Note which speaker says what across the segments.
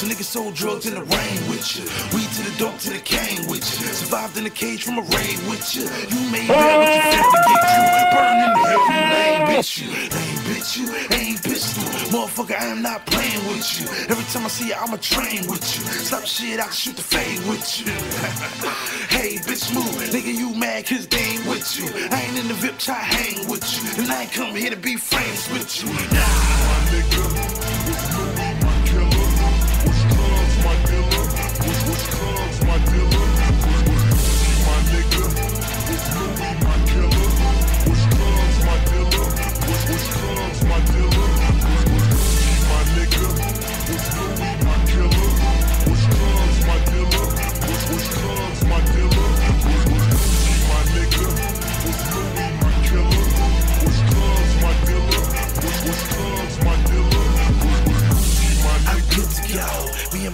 Speaker 1: So niggas sold drugs in the rain with you. Weed to the dope to the cane with you. Survived in a cage from a raid with you. You made that what you felt to get you. Burn in the hell, you lame bitch you. Lame bitch you, ain't pistol. Motherfucker, I am not playing with you. Every time I see you, I'ma train with you. Stop shit, I can shoot the fade with you. hey, bitch, move. Nigga, you mad cause they ain't with you. I ain't in the VIP, try hang with you. And I ain't come here to be friends with you. Nah. I'm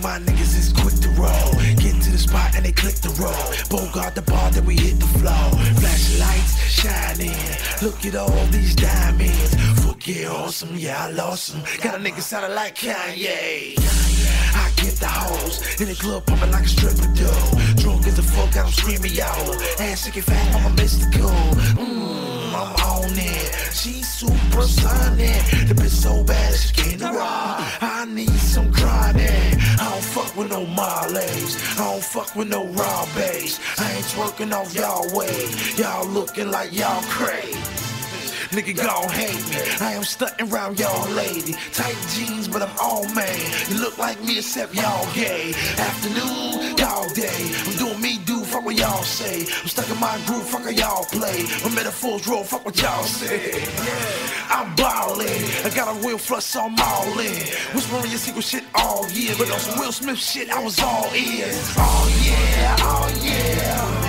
Speaker 1: my niggas is quick to roll. Get to the spot and they click the roll. Bogart the bar, then we hit the flow. Flash lights shining. Look at all these diamonds. Forget awesome, yeah, I lost them. Got a nigga sounding like Kanye. I get the hoes in the club pumping like a stripper do. Drunk as the fuck, I'm screaming yo. Ass shaking fat, I'm a mystical. Mmm, I'm on it. She's super sonic. The bitch so bad she can't rock. I need some chronic. I don't fuck with no Marleys. I don't fuck with no raw. I ain't twerking off y'all way. Y'all looking like y'all crazy. Nigga gon' hate me. I am stunting around y'all lady. Tight jeans, but I'm all man. You look like me except y'all gay. Afternoon, y'all day. I'm doing me, do what y'all say. I'm stuck in my groove, fuck what y'all play. My metaphors roll, fuck what y'all say. I'm ballin'. I got a real flush, so I'm all in. Whispering your secret shit all year. But on some Will Smith shit, I was all ears. Oh yeah, oh yeah.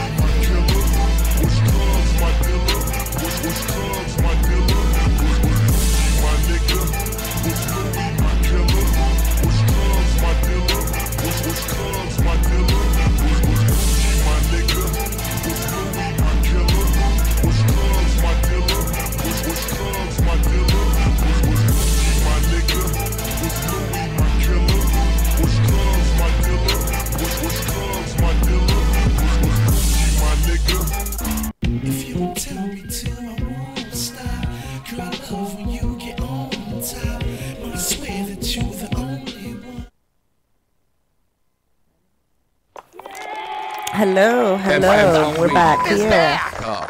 Speaker 2: Hello, hello. We're back here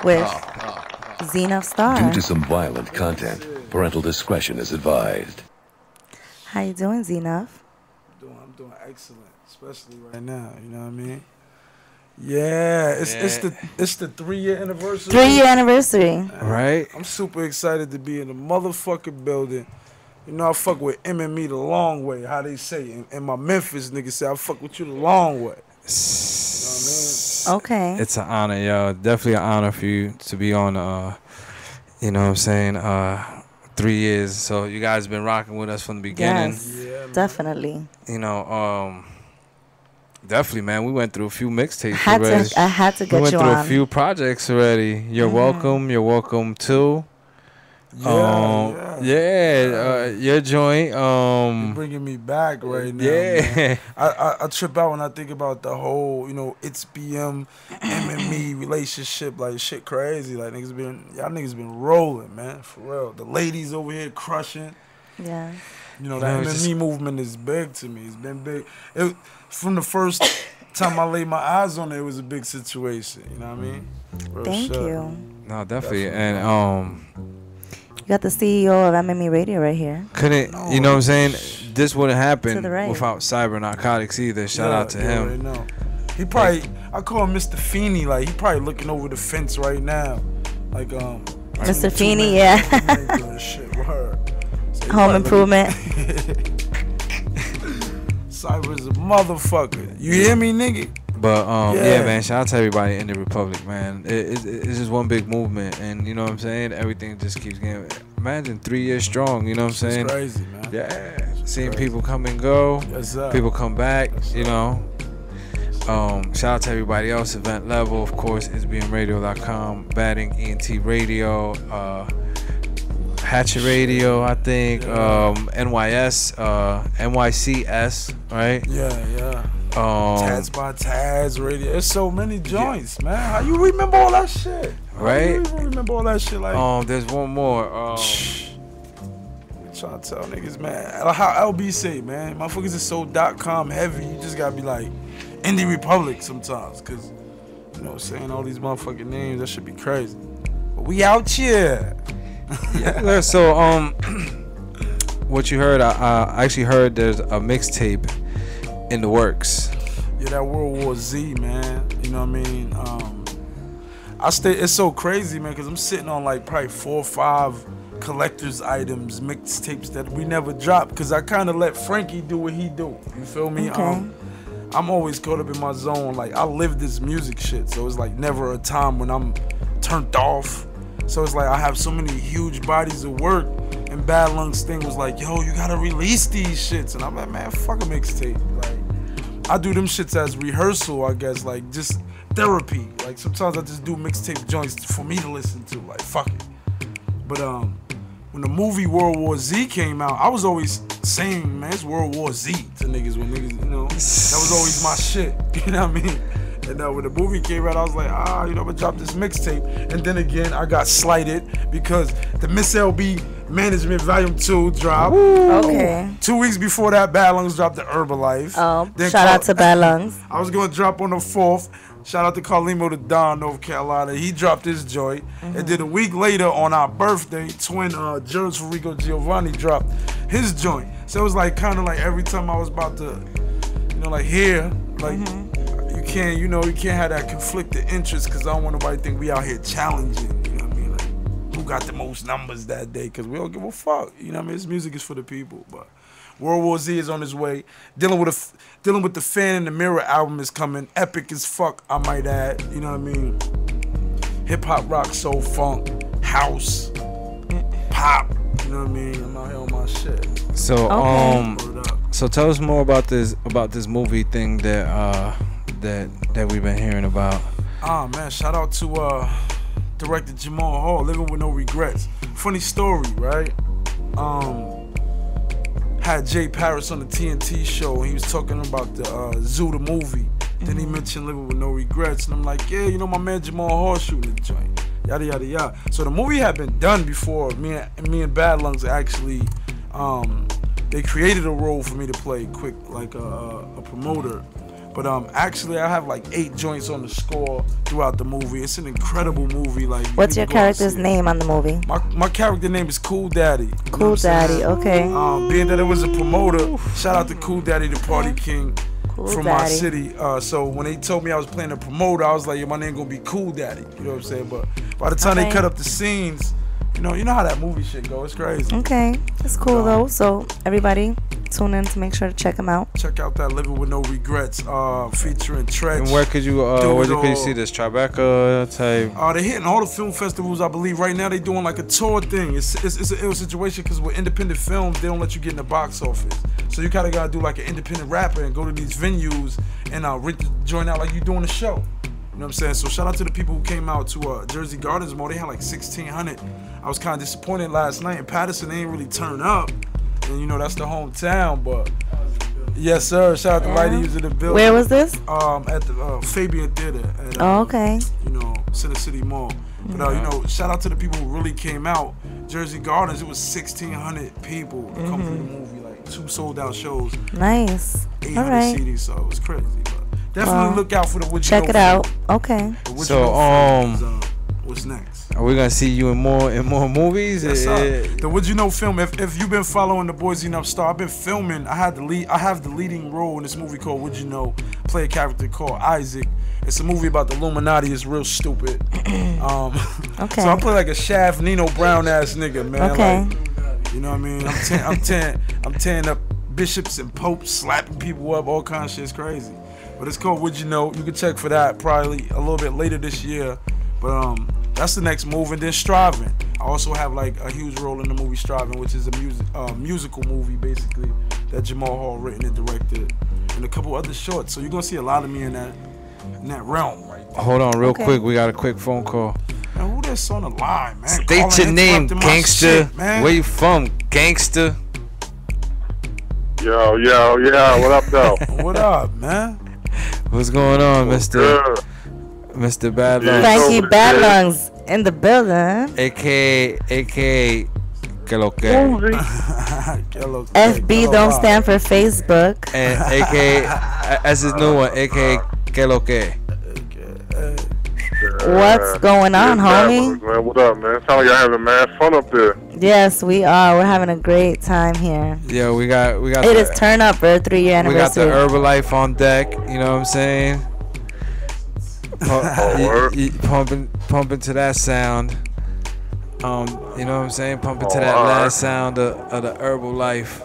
Speaker 2: with Z Nuff Star.
Speaker 3: Due to some violent content, parental discretion is advised.
Speaker 2: How you doing, Z Nuff?
Speaker 4: doing, I'm doing excellent, especially right now. You know what I mean? Yeah, it's it's the it's the three year anniversary.
Speaker 2: Three year anniversary.
Speaker 5: Right?
Speaker 4: I'm super excited to be in the motherfucking building. You know, I fuck with M and me the long way, how they say. And, and my Memphis niggas say I fuck with you the long way.
Speaker 2: Okay.
Speaker 5: It's an honor, yo. Definitely an honor for you to be on. Uh, you know what I'm saying? Uh, three years. So you guys been rocking with us from the beginning.
Speaker 2: Yes, definitely.
Speaker 5: You know, um, definitely, man. We went through a few mixtapes
Speaker 2: Had to-
Speaker 5: already.
Speaker 2: I had to
Speaker 5: we
Speaker 2: get
Speaker 5: went
Speaker 2: you
Speaker 5: through
Speaker 2: on.
Speaker 5: a few projects already. You're
Speaker 2: Mhm.
Speaker 5: welcome. You're welcome too.
Speaker 4: Yeah,
Speaker 5: um, yeah, uh, your joint. Um,
Speaker 4: You're bringing me back right now.
Speaker 5: Yeah.
Speaker 4: I, I I trip out when I think about the whole, you know, it's BM, M and me relationship. Like shit, crazy. Like niggas been, y'all niggas been rolling, man, for real. The ladies over here crushing.
Speaker 2: Yeah.
Speaker 4: You know,
Speaker 5: You
Speaker 4: that
Speaker 5: know,
Speaker 4: M
Speaker 5: it's
Speaker 4: and
Speaker 5: just-
Speaker 4: movement is big to me. It's been big. It, from the first time I laid my eyes on it, it was a big situation. You know what I mean? Real
Speaker 2: Thank
Speaker 4: shit.
Speaker 2: you.
Speaker 5: no, definitely, and um.
Speaker 2: You got the CEO of MME Radio right here.
Speaker 5: couldn't you know what I'm saying? This wouldn't
Speaker 2: To
Speaker 5: happen
Speaker 2: right.
Speaker 5: without cyber narcotics either. Shout
Speaker 4: Yeah,
Speaker 5: out to
Speaker 4: you
Speaker 5: him.
Speaker 4: already know. He probably, I call him Mr. Feeney. Like he probably looking over the fence right now, like um.
Speaker 2: Mr.
Speaker 4: two
Speaker 2: Feeney,
Speaker 4: men-
Speaker 2: yeah.
Speaker 4: two men doing shit. So
Speaker 2: Home
Speaker 4: probably
Speaker 2: improvement.
Speaker 4: Cyber's a motherfucker. You hear me, nigga?
Speaker 5: But um, yeah.
Speaker 4: Yeah.
Speaker 5: man, shout out to everybody in the Republic, man. It, it, it's just one big movement, and you know what I'm saying. Everything just keeps getting. Imagine three years strong. You know what I'm
Speaker 4: It's
Speaker 5: saying?
Speaker 4: crazy, man.
Speaker 5: Yeah, seeing people come and go,
Speaker 4: Yes, sir.
Speaker 5: people come back. You know. Um, shout out to everybody else. Event level, of course, is being radio.com, batting ENT radio. Uh, Hatchet Radio, I think. Um, NYS, uh, NYCS, right?
Speaker 4: Yeah, yeah.
Speaker 5: Um,
Speaker 4: Tats by Taz Radio. There's so many joints, man. How you remember all that shit? How
Speaker 5: Right?
Speaker 4: you even remember all that shit? Like,
Speaker 5: um, there's one more. Um,
Speaker 4: trying to tell niggas, man. How LB say, man. Motherfuckers is so dot com heavy. You just gotta be like Indie Republic sometimes, cause you know, saying all these motherfucking names, that should be crazy. But we out here.
Speaker 5: yeah, so um, what you heard? I, I actually heard there's a mixtape in the works.
Speaker 4: Yeah, that World War Z, man. You know what I mean? Um, I stay. It's so crazy, man, because I'm sitting on like probably four or five collector's items, mixtapes that we never dropped. Because I kind of let Frankie do what he do. You feel me?
Speaker 2: Okay.
Speaker 4: Um, I'm always caught up in my zone. Like I live this music shit, so it's like never a time when I'm turned off. So it's like I have so many huge bodies of work. And Bad Lungs thing was like, yo, you gotta release these shits. And I'm like, man, fuck a mixtape. Like, I do them shits as rehearsal, I guess, like just therapy. Like sometimes I just do mixtape joints for me to listen to. Like, fuck it. But um, when the movie World War Z came out, I was always saying, man, it's World War Z to niggas when niggas, you know, that was always my shit. You know what I mean? And uh, when the movie came out, I was like, ah, you know, I'm gonna drop this mixtape. And then again, I got slighted because the Miss LB Management Volume 2 dropped.
Speaker 2: Okay.
Speaker 4: Two weeks before that, Bad Lungs dropped the Herbalife.
Speaker 2: Oh,
Speaker 4: Then
Speaker 2: shout out to Bad Lungs.
Speaker 4: I was gonna drop on the fourth. Shout out to Carlimo the Don, North Carolina. He dropped his joint. And then a week later on our birthday, twin uh George Farico Giovanni dropped his joint. So it was like kinda like every time I was about to, you know, like here, like you can't, you know, you can't have that conflicted interest because I don't want nobody to think we out here challenging. Got the most numbers that day? Because we don't give a fuck. You know what I mean? This music is for the people, but World War Z is on his way. Dealing with a f- dealing with the Fan in the Mirror album is coming. Epic as fuck, I might add. You know what I mean? Hip hop, rock, soul, funk, house, pop. You know what I mean? I'm out here on my shit.
Speaker 5: So
Speaker 2: Okay.
Speaker 5: um, so tell us more about this about this movie thing that uh that that we've been hearing about.
Speaker 4: Ah man, shout out to uh director Jamal Hall, Living with No Regrets. Funny story, right? Um had Jay Paris on the TNT show and he was talking about the uh, Zoo the movie. Then he mentioned Living with No Regrets, and I'm like, yeah, you know my man Jamal Hall shooting the joint. Yada yada yada. So the movie had been done before me and me and Bad Lungs actually um they created a role for me to play quick like a, a promoter. But um, actually, I have like eight joints on the score throughout the movie. It's an incredible movie. Like,
Speaker 2: What's your
Speaker 4: to go out and
Speaker 2: character's name on the movie?
Speaker 4: My my character name is Cool Daddy. You know what
Speaker 2: Cool? Daddy. Okay.
Speaker 4: Um, being that it was a promoter, shout out to Cool Daddy, the Party King
Speaker 2: Cool
Speaker 4: from my city. Uh, so when they told me I was playing a promoter, I was like, yeah, my name gonna be Cool Daddy. You know what I'm saying? But by the time
Speaker 2: Okay.
Speaker 4: they cut up the scenes, you know, you know how that movie shit go. It's crazy.
Speaker 2: Okay. That's cool though. So everybody, tune in to make sure to check them out.
Speaker 4: Check out that Living with No Regrets, uh, featuring Tretch.
Speaker 5: And where could you uh
Speaker 4: Do
Speaker 5: where could you see this Tribeca type?
Speaker 4: Uh, they're hitting all the film festivals, I believe. Right now, they're doing like a tour thing. It's it's, it's an ill situation because with independent films, they don't let you get in the box office. So you kind of gotta do like an independent rapper and go to these venues and uh, re- join out like you're doing a show. You know what I'm saying? So shout out to the people who came out to uh, Jersey Gardens Mall. They had like 1,600. I was kind of disappointed last night. In Paterson, ain't really turn up. And you know that's the hometown, but yes, sir. Shout out to Lighty using the building.
Speaker 2: Where was this?
Speaker 4: Um, at the uh, Fabian Theater. At, uh,
Speaker 2: Oh, okay.
Speaker 4: you know, Center City Mall. But uh, you know, shout out to the people who really came out. Jersey Gardens, it was 1,600 people to come through the movie, like two sold out shows,
Speaker 2: Nice.
Speaker 4: 800
Speaker 2: All right.
Speaker 4: CDs, so it was crazy. But definitely
Speaker 2: Well,
Speaker 4: look out for the Would You
Speaker 2: Check
Speaker 4: Know
Speaker 2: it out. Okay.
Speaker 4: The Would You
Speaker 5: So,
Speaker 4: Know
Speaker 5: um,
Speaker 4: is, uh, what's next?
Speaker 5: Are we gonna see you in more in more movies?
Speaker 4: Yes, sir. The Would You Know film. If, if you've been following the Boise Enough Star, I've been filming. I had the lead. I have the leading role in this movie called Would You Know. Play a character called Isaac. It's a movie about the Illuminati. It's real stupid. Um,
Speaker 2: Okay.
Speaker 4: So I play like a Shaft Nino Brown ass nigga, man.
Speaker 2: Okay.
Speaker 4: Like, you know what I mean? I'm tearing, I'm tearing, I'm tearing up bishops and popes, slapping people up, all kinds of shit. It's crazy. But it's called Would You Know? You can check for that probably a little bit later this year. But um, that's the next move. And then Striving. I also have like a huge role in the movie Striving, which is a music uh, musical movie basically that Jamal Hall written and directed, and a couple other shorts. So you're gonna see a lot of me in that in that realm, right? there.
Speaker 5: Hold on, real
Speaker 2: Okay.
Speaker 5: quick. We got a quick phone call.
Speaker 4: Man, who this on the line, man.
Speaker 5: State
Speaker 4: Calling,
Speaker 5: your name, gangster.
Speaker 4: shit, man.
Speaker 5: Where you from, gangster?
Speaker 6: Yo, yo, yeah. What up, though?
Speaker 4: What up, man?
Speaker 5: What's going on, Mister
Speaker 6: Good.
Speaker 5: Mister Bad
Speaker 6: Yeah.
Speaker 5: Lungs,
Speaker 2: Frankie
Speaker 6: over
Speaker 2: Bad. Lungs in the building.
Speaker 5: aka aka que lo que,
Speaker 2: FB don't stand for Facebook.
Speaker 5: and aka as his new one, aka que lo que.
Speaker 2: What's going on, homie?
Speaker 6: Man, what up, man? Sound like y'all having mad fun up there.
Speaker 2: Yes, we are. We're having a great time here.
Speaker 5: Yeah, we got we got
Speaker 2: It
Speaker 5: the,
Speaker 2: is turn up for a three year anniversary.
Speaker 5: we got the
Speaker 2: anniversary.
Speaker 5: Herbalife on deck. You know what I'm saying? Pump,
Speaker 6: word.
Speaker 5: y- y- pumping pumping to that sound. Um, you know what I'm saying? Pumping to
Speaker 6: Oh,
Speaker 5: that last sound of, of the Herbalife.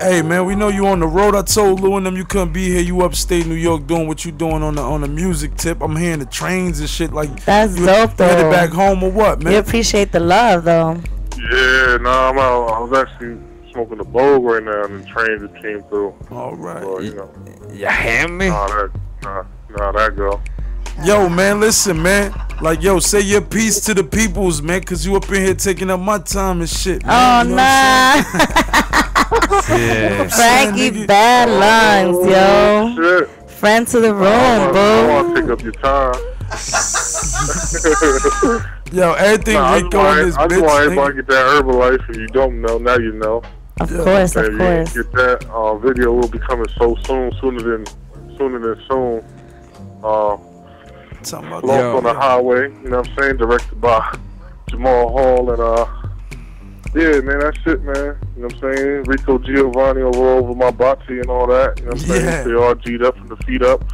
Speaker 4: Hey man, we know you on the road. I told Lou and them you couldn't be here. You upstate New York doing what you doing on the on the music tip. I'm hearing the trains and shit. Like
Speaker 2: That's
Speaker 4: you
Speaker 2: dope,
Speaker 4: you headed
Speaker 2: though.
Speaker 4: back home or what,
Speaker 2: We
Speaker 4: man?
Speaker 2: appreciate the love, though.
Speaker 6: Yeah, nah, I'm out. I was actually smoking a bowl right now, and the train just came through.
Speaker 4: All right.
Speaker 6: So, you know,
Speaker 5: You hear me?
Speaker 6: nah, that, nah, nah, that go.
Speaker 4: Yo, man, listen, man. Like, yo, say your piece to the peoples, man, cause you up in here taking up my time and shit.
Speaker 2: Oh,
Speaker 4: Man, you know what I'm
Speaker 2: nah.
Speaker 5: Yeah.
Speaker 2: Frankie
Speaker 4: nigga.
Speaker 2: Bad Lungs, yo.
Speaker 6: Shit.
Speaker 2: Friend to the room,
Speaker 6: don't want
Speaker 2: boo.
Speaker 6: to take up your time.
Speaker 4: Yo, everything
Speaker 6: nah, I
Speaker 4: Rico
Speaker 6: just
Speaker 4: on
Speaker 6: want,
Speaker 4: this
Speaker 6: I just
Speaker 4: bitch.
Speaker 6: want everybody to get that Herbalife. If you don't know, now you know.
Speaker 2: Of course,
Speaker 6: Hey,
Speaker 2: of
Speaker 6: you
Speaker 2: course.
Speaker 6: Get that uh, video will be coming so soon, sooner than sooner than soon. Uh,
Speaker 4: Talking about
Speaker 6: Lost
Speaker 5: Yo.
Speaker 6: on the Highway, you know what I'm saying? Directed by Jamal Hall and uh yeah, man, that shit, man. You know what I'm saying? Rico Giovanni over over my bocce and all that. You know what I'm saying?
Speaker 4: Yeah.
Speaker 6: They all G'd up from the feet up.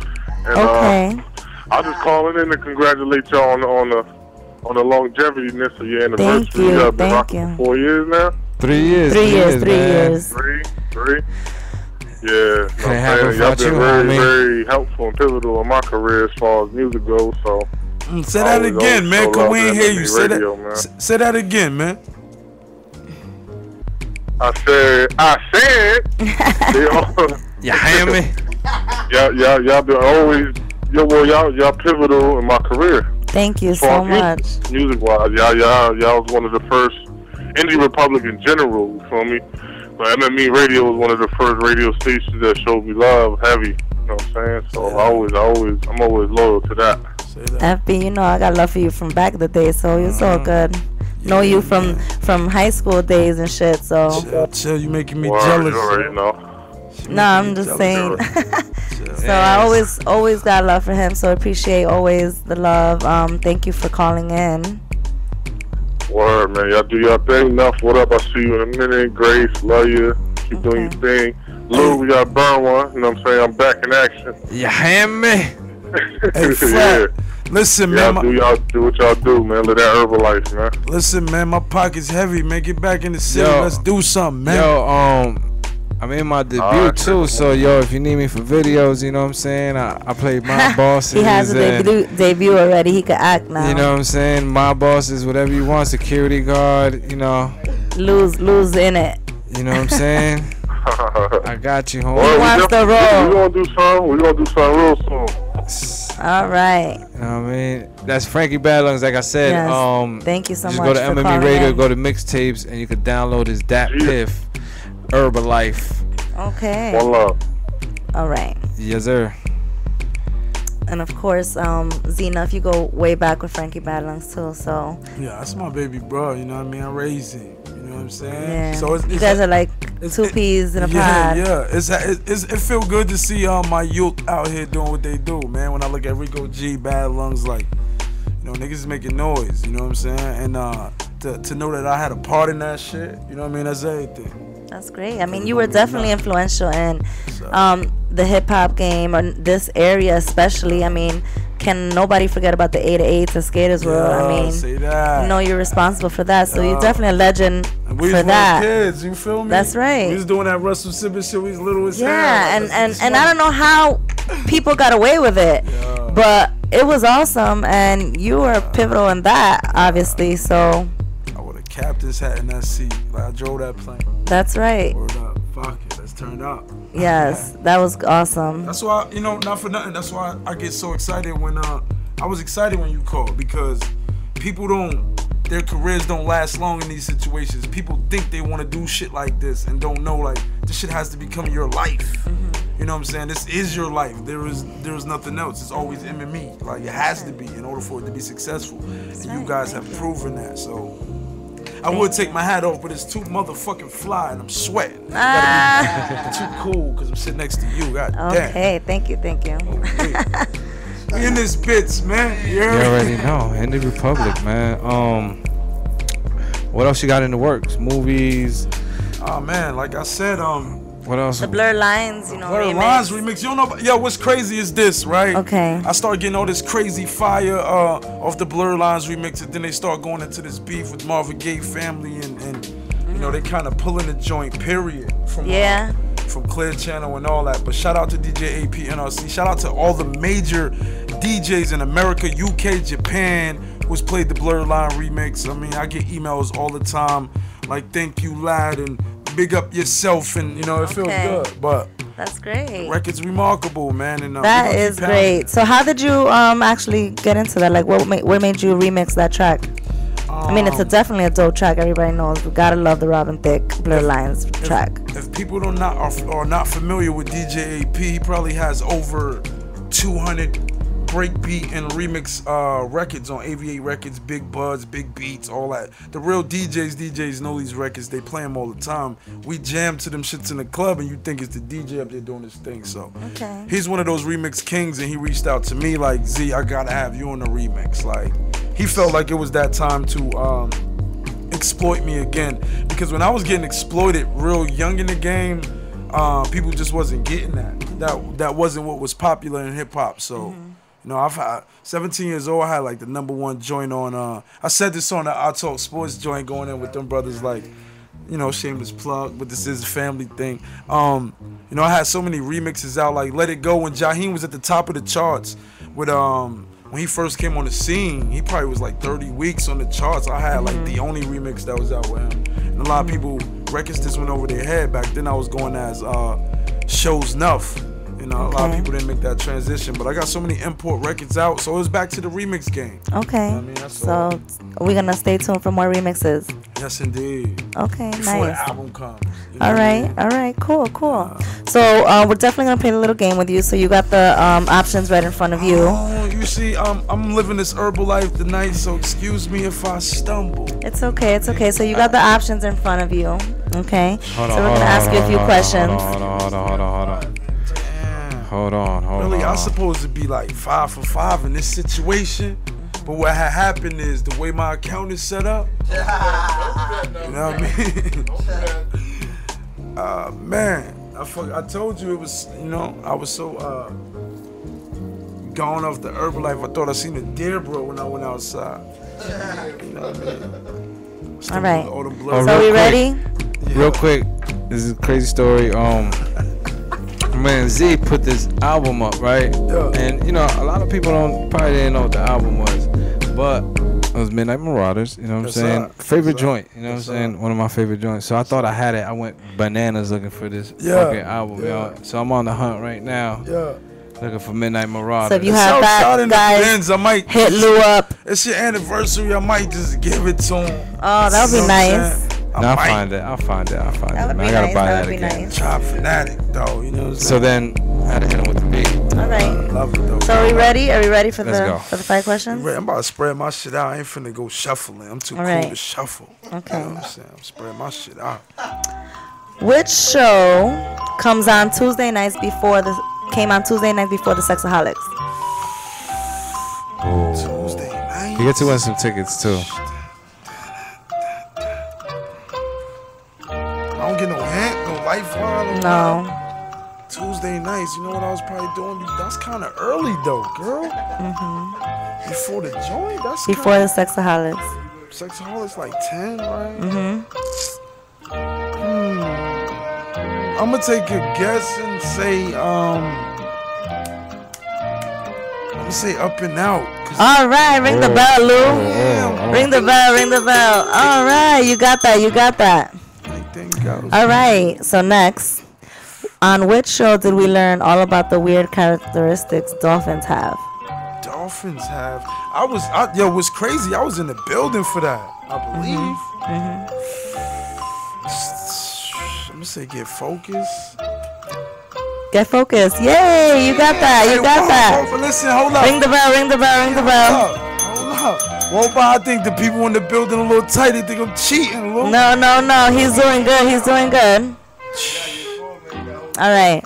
Speaker 6: And
Speaker 2: Okay.
Speaker 6: uh I just calling in to congratulate y'all on the on the on the longevitiness of your anniversary.
Speaker 2: you,
Speaker 6: Y'all been
Speaker 2: thank
Speaker 6: rocking
Speaker 2: you.
Speaker 6: for four years now.
Speaker 5: Three years.
Speaker 2: Three years, three
Speaker 5: man.
Speaker 2: years.
Speaker 6: Three, three. Yeah, you know what
Speaker 5: Can't
Speaker 6: I'm saying? Y'all
Speaker 5: without
Speaker 6: been
Speaker 5: you,
Speaker 6: very,
Speaker 5: homie.
Speaker 6: very helpful and pivotal in my career as far as music goes. So
Speaker 4: Mm, Say that
Speaker 6: Always,
Speaker 4: again,
Speaker 6: always
Speaker 4: man,
Speaker 6: show
Speaker 4: cause we ain't hear you. Say
Speaker 6: radio,
Speaker 4: that.
Speaker 6: man.
Speaker 4: Say that again, man.
Speaker 6: I said, I said, they all,
Speaker 5: You hear me?
Speaker 6: y'all, y'all, y'all been always, yo, well, y'all, y'all pivotal in my career.
Speaker 2: Thank you so
Speaker 6: as
Speaker 2: much.
Speaker 6: Music wise, y'all, y'all, y'all was one of the first indie republic in general. You feel me? But MME Radio was one of the first radio stations that showed me love, heavy. You know what I'm saying? So I always, I always, I'm always loyal to that.
Speaker 4: Say that.
Speaker 2: FB, you know I got love for you from back in the day, so it's all good. Know you from from high school days and shit. So
Speaker 4: Chill, chill, you making me
Speaker 6: Word,
Speaker 4: jealous.
Speaker 6: you already
Speaker 4: yo.
Speaker 6: know.
Speaker 2: no, I'm just saying. so I always always got love for him. So appreciate always the love. Um, thank you for calling in.
Speaker 6: Word, man. Y'all do y'all thing. Enough. What up? I'll see you in a minute. Grace, love you. Keep doing your thing. Lou, we got to burn one. You know what I'm saying? I'm back in action.
Speaker 5: You hear me?
Speaker 4: Hey,
Speaker 6: yeah.
Speaker 4: Flat, listen, man.
Speaker 6: Y'all
Speaker 4: my-
Speaker 6: do y'all do what y'all do, man. Live that Herbalife, man.
Speaker 4: Listen, man, my pocket's heavy, man. Get back in the city.
Speaker 5: Yo.
Speaker 4: Let's do something, man.
Speaker 5: Yo, um, I'm in my debut
Speaker 6: Alright.
Speaker 5: too, so yo, if you need me for videos, you know what I'm saying. I, I played my bosses.
Speaker 2: he has a
Speaker 5: and,
Speaker 2: debut, debut already. He could act now.
Speaker 5: You know what I'm saying? My bosses, whatever you want, security guard. You know,
Speaker 2: lose lose in it.
Speaker 5: you know what I'm saying. I got you,
Speaker 6: Word,
Speaker 5: homie.
Speaker 6: we
Speaker 2: wants
Speaker 6: def-
Speaker 2: to roll.
Speaker 6: We gonna do something. We gonna do something real soon.
Speaker 2: All right.
Speaker 5: You know what I mean? That's Frankie Badlungs. Like I said,
Speaker 2: Yes.
Speaker 5: um,
Speaker 2: Thank you so
Speaker 5: just
Speaker 2: much
Speaker 5: go to
Speaker 2: for
Speaker 5: MME
Speaker 2: calling
Speaker 5: Radio,
Speaker 2: in.
Speaker 5: go to mixtapes, and you can download his Dat
Speaker 6: Yeah.
Speaker 5: Piff, Herbalife.
Speaker 2: Okay.
Speaker 6: One love.
Speaker 2: All right.
Speaker 5: Yes, sir.
Speaker 2: And of course, um, Zena, if you go way back with Frankie Badlungs too, so
Speaker 4: Yeah, that's my baby bro. You know what I mean? I raised him. You know what I'm saying?
Speaker 2: yeah.
Speaker 4: So it's,
Speaker 2: you
Speaker 4: it's
Speaker 2: guys are like
Speaker 4: it's-
Speaker 2: two
Speaker 4: it-
Speaker 2: peas in a
Speaker 4: yeah,
Speaker 2: pod.
Speaker 4: Yeah, It's, it's, it's it feel good to see uh, my youth out here doing what they do, man. When I look at Rico G, Bad Lungs, like you know, niggas is making noise. You know what I'm saying? And uh, to to know that I had a part in that shit, you know what I mean? That's everything.
Speaker 2: That's great. I mean, you were definitely influential in um, the hip hop game or this area, especially. I mean, can nobody forget about the 8 to 8 to Skaters World? I mean, you know you're responsible for that, so you're definitely a legend
Speaker 4: we
Speaker 2: for that.
Speaker 4: kids, you feel me?
Speaker 2: That's right.
Speaker 4: We was doing that Russell Simmons shit. We was little as hell.
Speaker 2: Yeah, and and and I don't know how people got away with it, but it was awesome, and you were pivotal in that, obviously. So
Speaker 4: I would have captain's hat in that seat. Like I drove that plane.
Speaker 2: that's right.
Speaker 4: Word up. Fuck it. Let's turn up.
Speaker 2: Yes, that was awesome.
Speaker 4: That's why you know, not for nothing. That's why I get so excited when uh, I was excited when you called because people don't their careers don't last long in these situations. People think they want to do shit like this and don't know like this shit has to become your life. You know what I'm saying? This is your life. There is there is nothing else. It's always MME. Like it has to be in order for it to be successful. And you
Speaker 2: right.
Speaker 4: guys have proven that. So I would take my hat off, but it's too motherfucking fly and I'm sweating.
Speaker 2: Ah.
Speaker 4: too cool because I'm sitting next to you. God damn.
Speaker 2: Okay, thank you, thank you.
Speaker 4: We in this bitch, man. You
Speaker 5: You already know. Indie Republic, man. Um, what else you got in the works? Movies.
Speaker 4: Oh man, like I said, um,
Speaker 5: What else?
Speaker 2: The Blur Lines, you know,
Speaker 4: Blur
Speaker 2: remix.
Speaker 4: Lines remix. You don't know, yo, what's crazy is this, right?
Speaker 2: Okay.
Speaker 4: I start getting all this crazy fire uh, off the Blur Lines remix, and then they start going into this beef with Marvin Gaye family, and, and you know they kind of pulling the joint. Period. From uh,
Speaker 2: Yeah.
Speaker 4: from Clear Channel and all that. But shout out to DJ AP NRC. Shout out to all the major DJs in America, UK, Japan, who's played the Blur Line remix. I mean, I get emails all the time like, thank you, lad, and big up yourself. And, you know, it feels
Speaker 2: Okay.
Speaker 4: good. But
Speaker 2: That's great.
Speaker 4: record's remarkable, man. And uh,
Speaker 2: That is great. So how did you um actually get into that? Like, what made what made you remix that track? I mean, it's a
Speaker 4: Um,
Speaker 2: definitely a dope track. Everybody knows. We gotta love the Robin Thicke Blur Lines track.
Speaker 4: If people do not are, are not familiar with DJ AP, he probably has over 200 breakbeat and remix uh, records on AV8 Records, Big Buds, Big Beats, all that. The real DJs, DJs know these records. They play them all the time. We jam to them shits in the club, and you think it's the DJ up there doing this thing. So
Speaker 2: Okay.
Speaker 4: he's one of those remix kings, and he reached out to me like, Z, I gotta have you on the remix. Like he felt like it was that time to. Um, exploit me again because when I was getting exploited real young in the game, uh, people just wasn't getting that. That that wasn't what was popular in hip hop. So, you know, I've had 17 years old. I had like the number one joint on. Uh, I said this on the I Talk Sports joint going in with them brothers like. You know, shameless plug, but this is a family thing. Um, you know, I had so many remixes out, like "Let It Go" when Jaheim was at the top of the charts with um when he first came on the scene, he probably was like 30 weeks on the charts. I had like the only remix that was out with him. And a lot of people records just went over their head. Back then I was going as uh shows nuff. You know, a lot of people didn't make that transition. But I got so many import records out, so it was back to the remix game.
Speaker 2: Okay.
Speaker 4: I mean, that's all.
Speaker 2: so we're gonna stay tuned for more remixes.
Speaker 4: Yes indeed.
Speaker 2: Okay,
Speaker 4: Before
Speaker 2: nice.
Speaker 4: the album comes. you know
Speaker 2: All
Speaker 4: what I
Speaker 2: right,
Speaker 4: mean?
Speaker 2: all right, cool, cool. So uh, we're definitely gonna play a little game with you. So you got the um, options right in front of you.
Speaker 4: Oh, you see, um, I'm living this herbal life tonight, so excuse me if I stumble.
Speaker 2: It's okay, it's okay. So you got the options in front of you. Okay.
Speaker 5: Hold
Speaker 2: so
Speaker 5: on,
Speaker 2: we're gonna
Speaker 5: on,
Speaker 2: ask you a few
Speaker 5: on,
Speaker 2: questions.
Speaker 5: Hold on, hold on, hold on, hold on.
Speaker 4: Damn.
Speaker 5: Hold on, hold
Speaker 4: Really,
Speaker 5: on.
Speaker 4: Really, I'm supposed to be like five for five in this situation. But what had happened is the way my account is set up. you know what I mean? uh, man, I, fuck, I told you it was, you know, I was so uh, gone off the Herbalife. I thought I seen a deer, bro, when I went outside. You know what I mean? Still
Speaker 2: All right.
Speaker 4: all the
Speaker 5: Oh,
Speaker 4: blood.
Speaker 2: So
Speaker 5: real
Speaker 2: we
Speaker 5: quick.
Speaker 2: ready?
Speaker 5: Real quick, this is a crazy story. Um, man, Z put this album up, right?
Speaker 4: Yeah.
Speaker 5: And you know, a lot of people don't probably didn't know what the album was, but it was Midnight Marauders. You know what I'm
Speaker 4: Yes,
Speaker 5: saying?
Speaker 4: sir.
Speaker 5: Favorite
Speaker 4: Yes, sir.
Speaker 5: joint. You know what I'm
Speaker 4: Yes, sir.
Speaker 5: saying? One of my favorite joints. So I thought I had it. I went bananas looking for this
Speaker 4: Yeah.
Speaker 5: fucking album, yo.
Speaker 4: Yeah.
Speaker 5: So I'm on the hunt right now,
Speaker 4: Yeah.
Speaker 5: looking for Midnight Marauders.
Speaker 2: So if you
Speaker 4: It's
Speaker 2: have
Speaker 4: outside
Speaker 2: that,
Speaker 4: in
Speaker 2: guys,
Speaker 4: bins. I might
Speaker 2: hit Lou up.
Speaker 4: It's your anniversary. I might just give it to him.
Speaker 2: Oh, that would be
Speaker 4: You know
Speaker 2: nice.
Speaker 4: Saying? I
Speaker 5: Nah, I'll
Speaker 4: might.
Speaker 5: find it. I'll find it. I'll find
Speaker 2: That
Speaker 5: it.
Speaker 2: would
Speaker 5: man.
Speaker 2: be
Speaker 5: I gotta
Speaker 2: nice.
Speaker 5: buy
Speaker 2: That
Speaker 5: that,
Speaker 2: would be
Speaker 5: again.
Speaker 2: nice.
Speaker 4: Chop fanatic, though. You know what I'm
Speaker 5: So then I had to hit him with the beat.
Speaker 2: All right.
Speaker 4: Love it, though.
Speaker 2: So are we ready? Are we ready for
Speaker 5: Let's
Speaker 2: the
Speaker 5: go.
Speaker 2: for the five questions?
Speaker 4: I'm about to spread my shit out. I ain't finna go shuffling. I'm too
Speaker 2: All
Speaker 4: cool
Speaker 2: right.
Speaker 4: to shuffle.
Speaker 2: Okay.
Speaker 4: You know what I'm saying? I'm spreading my shit out.
Speaker 2: Which show comes on Tuesday nights before the came on Tuesday nights before the Sexaholics?
Speaker 4: Tuesday night.
Speaker 5: You get to win some tickets too.
Speaker 4: No. Tuesday nights. You know what I was probably doing? That's kind of early, though, girl. Mm-hmm. Before the joint? That's
Speaker 2: Before
Speaker 4: kinda,
Speaker 2: the Sexaholics.
Speaker 4: Sexaholics like 10, right? Mm-hmm. Hmm. I'm gonna take a guess and say, um, I'm gonna say up and out. 'cause
Speaker 2: All right, ring the bell, Lou.
Speaker 4: damn,
Speaker 2: Ring the bell, ring the bell. All right, you got that, you got that. All right, so next, on which show did we learn all about the weird characteristics dolphins have?
Speaker 4: orphans have. I was, I, yo, what's crazy? I was in the building for that. I mm-hmm. believe. Mm-hmm. I'm gonna say get focused.
Speaker 2: Get focused. Yay! You got that. You
Speaker 4: Hey,
Speaker 2: got
Speaker 4: whoa,
Speaker 2: that.
Speaker 4: whoa, listen, hold up.
Speaker 2: Ring the bell. Ring the bell. Ring the bell.
Speaker 4: Hold up. Hold up. Well, but I think the people in the building a little tight. They think I'm cheating. A little.
Speaker 2: No, no, no. He's doing good. He's doing good. All right.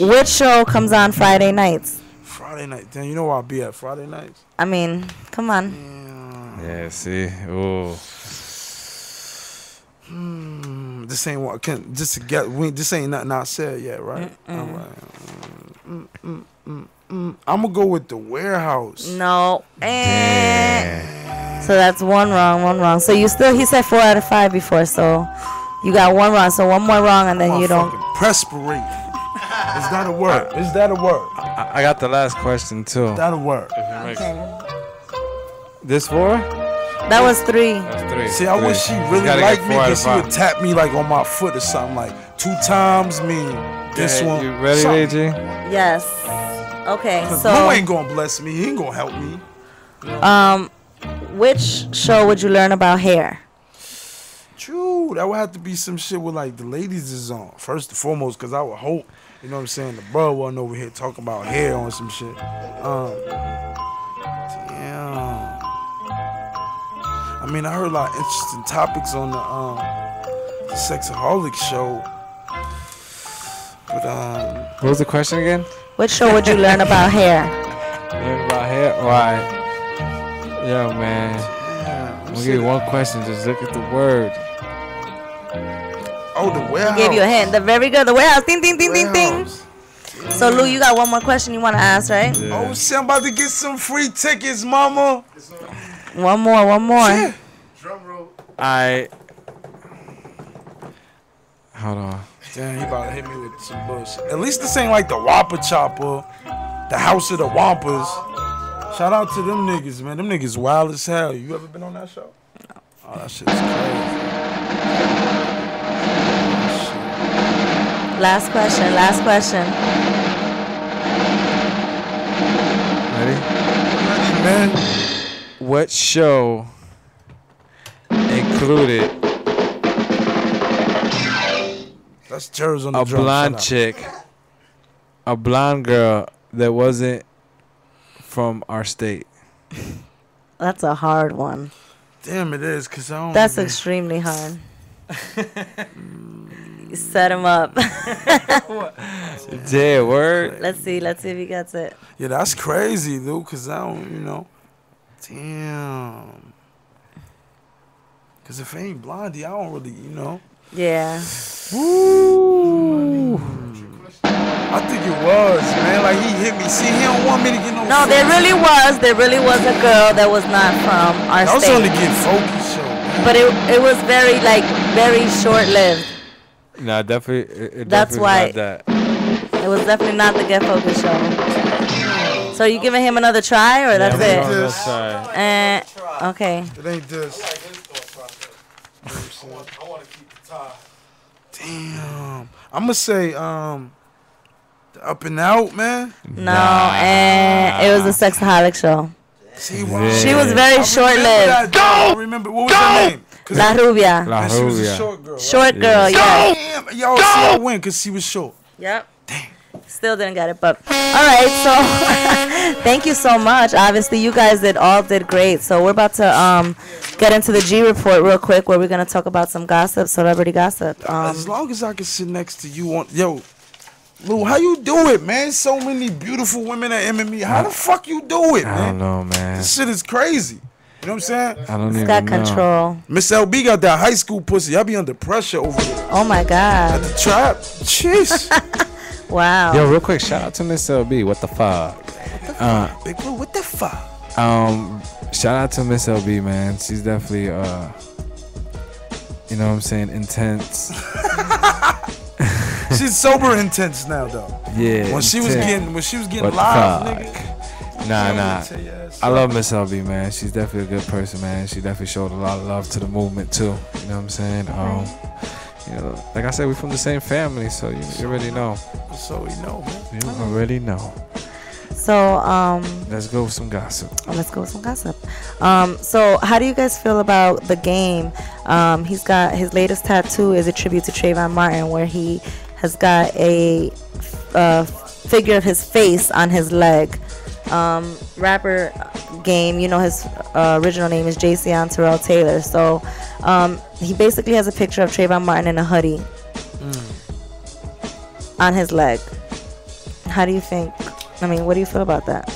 Speaker 2: Which show comes on Friday nights?
Speaker 4: Friday night. Damn, you know where I'll be at Friday nights.
Speaker 2: I mean, come on.
Speaker 5: Yeah, see. Oh.
Speaker 4: Mm, this ain't what can just to get. We this ain't nothing I said yet, right? All right. Mm, mm, mm, mm. I'm gonna go with the warehouse.
Speaker 2: No. Eh. So that's one wrong, one wrong. So you still, he said four out of five before, so you got one wrong. So one more wrong, and then you don't.
Speaker 4: Motherfucking Perspirate. Is that a word? Is that a word?
Speaker 5: I, I got the last question too.
Speaker 4: Is that a word? Okay.
Speaker 5: This four?
Speaker 2: That was three.
Speaker 5: That's three.
Speaker 4: See, I
Speaker 5: Three.
Speaker 4: wish she really
Speaker 5: gotta
Speaker 4: liked me
Speaker 5: four
Speaker 4: because she would tap me like on my foot or something like two times me. This
Speaker 5: Yeah,
Speaker 4: one.
Speaker 5: You ready,
Speaker 4: something.
Speaker 5: AJ?
Speaker 2: Yes. Okay. so
Speaker 4: Lou ain't gonna bless me. He ain't gonna help me.
Speaker 2: um, which show would you learn about hair?
Speaker 4: True, that would have to be some shit with like the ladies is on first and foremost, cause I would hope, you know what I'm saying, the bro wasn't over here talking about hair on some shit. Um, damn. I mean, I heard a lot of interesting topics on the um the Sexaholic show, but um,
Speaker 5: What was the question again?
Speaker 2: Which show would you learn about hair?
Speaker 5: Learn about hair? Why? Yo, man.
Speaker 4: damn,
Speaker 5: I'm gonna give you one question. Just look at the word.
Speaker 4: Oh the warehouse.
Speaker 2: Gave you a hint. The very good. The warehouse. Ding, ding, ding, ding, ding.
Speaker 4: Warehouse.
Speaker 2: So Lou, you got one more question you want to ask, right?
Speaker 4: Oh shit, I'm about to get some free tickets, mama.
Speaker 2: One more. One more.
Speaker 4: Yeah.
Speaker 5: I. Hold on.
Speaker 4: Damn, he about to hit me with some bullshit. At least this ain't like the Whopper Chopper, the House of the Whoppers. Shout out to them niggas, man. Them niggas wild as hell. You ever been on that show? No. Oh, that shit's crazy.
Speaker 2: Last question. Last question.
Speaker 5: Ready?
Speaker 4: Man,
Speaker 5: What show included
Speaker 4: that's Jerz on the
Speaker 5: a
Speaker 4: drum.
Speaker 5: blonde chick, a blonde girl that wasn't from our state?
Speaker 2: That's a hard one.
Speaker 4: Damn, it is, cause I don't.
Speaker 2: That's
Speaker 4: even-
Speaker 2: extremely hard. You Set him up.
Speaker 5: Yeah, word.
Speaker 2: let's see. Let's see if he gets it.
Speaker 4: Yeah, that's crazy, dude. Cause I don't, you know. Damn. Cause if it ain't Blondie, I don't really, you know.
Speaker 2: Yeah.
Speaker 4: I think it was, man. Like he hit me. See, he don't want me to get no.
Speaker 2: No, there really was. There really was a girl that was not from our
Speaker 4: That was on the
Speaker 2: state.
Speaker 4: Get Focused show. Man.
Speaker 2: But it it was very like very short lived.
Speaker 5: Nah, definitely. It, it
Speaker 2: That's
Speaker 5: definitely
Speaker 2: why-
Speaker 5: that.
Speaker 2: It was definitely not the Get Focused show. So you giving him another try or that's it?
Speaker 5: we're gonna
Speaker 4: This-
Speaker 5: try.
Speaker 2: Eh, okay.
Speaker 4: It ain't this. Damn. I'm gonna say um, the Up and Out, man.
Speaker 2: No, and it was a sexaholic show.
Speaker 4: See, wow.
Speaker 2: She was very short lived.
Speaker 4: that, dog. Remember what was her name? 'Cause
Speaker 2: La Rubia.
Speaker 5: La
Speaker 4: man, she was a
Speaker 5: Rubia.
Speaker 4: short girl. right?
Speaker 2: Short girl, yeah.
Speaker 4: Damn, y'all see I win because she was short.
Speaker 2: Yep. Damn. Still didn't get it, but all right. So thank you so much. Obviously, you guys did all did great. So we're about to um get into the G report real quick, where we're gonna talk about some gossip, celebrity gossip. Um,
Speaker 4: as long as I can sit next to you on yo, Lou, how you do it, man? So many beautiful women at MME. How the fuck you do it, man?
Speaker 5: I don't know, man.
Speaker 4: This shit is crazy. You know what I'm saying?
Speaker 5: I don't
Speaker 2: it's
Speaker 5: even
Speaker 2: got
Speaker 5: know.
Speaker 2: control.
Speaker 4: Miss LB got that high school pussy. I be under pressure over there.
Speaker 2: Oh my god.
Speaker 4: At
Speaker 2: God!
Speaker 4: the trap. Jeez.
Speaker 2: Wow.
Speaker 5: Yo, real quick, shout out to Miss LB. What the fuck? Uh,
Speaker 4: Big Blue, what the fuck?
Speaker 5: um, shout out to Miss LB, man. She's definitely, uh, you know what I'm saying, intense.
Speaker 4: She's sober intense now though.
Speaker 5: Yeah.
Speaker 4: When she was getting when she was getting
Speaker 5: What the
Speaker 4: live,
Speaker 5: fuck?
Speaker 4: nigga.
Speaker 5: Nah, nah.
Speaker 4: would tell your ass
Speaker 5: I love Miss LB, man. She's definitely a good person, man. She definitely showed a lot of love to the movement too. You know what I'm saying? Um, you know, like I said, we're from the same family, so you, you already know.
Speaker 4: So we know, man.
Speaker 5: You already know.
Speaker 2: So, um,
Speaker 5: Let's go with some gossip.
Speaker 2: let's go with some gossip. Um, so, how do you guys feel about the game? Um, he's got his latest tattoo is a tribute to Trayvon Martin, where he has got a uh, figure of his face on his leg. Um, rapper game, you know, his uh, original name is Jayceon Terrell Taylor. So, um, he basically has a picture of Trayvon Martin in a hoodie on his leg. How do you think? I mean, what do you feel about that?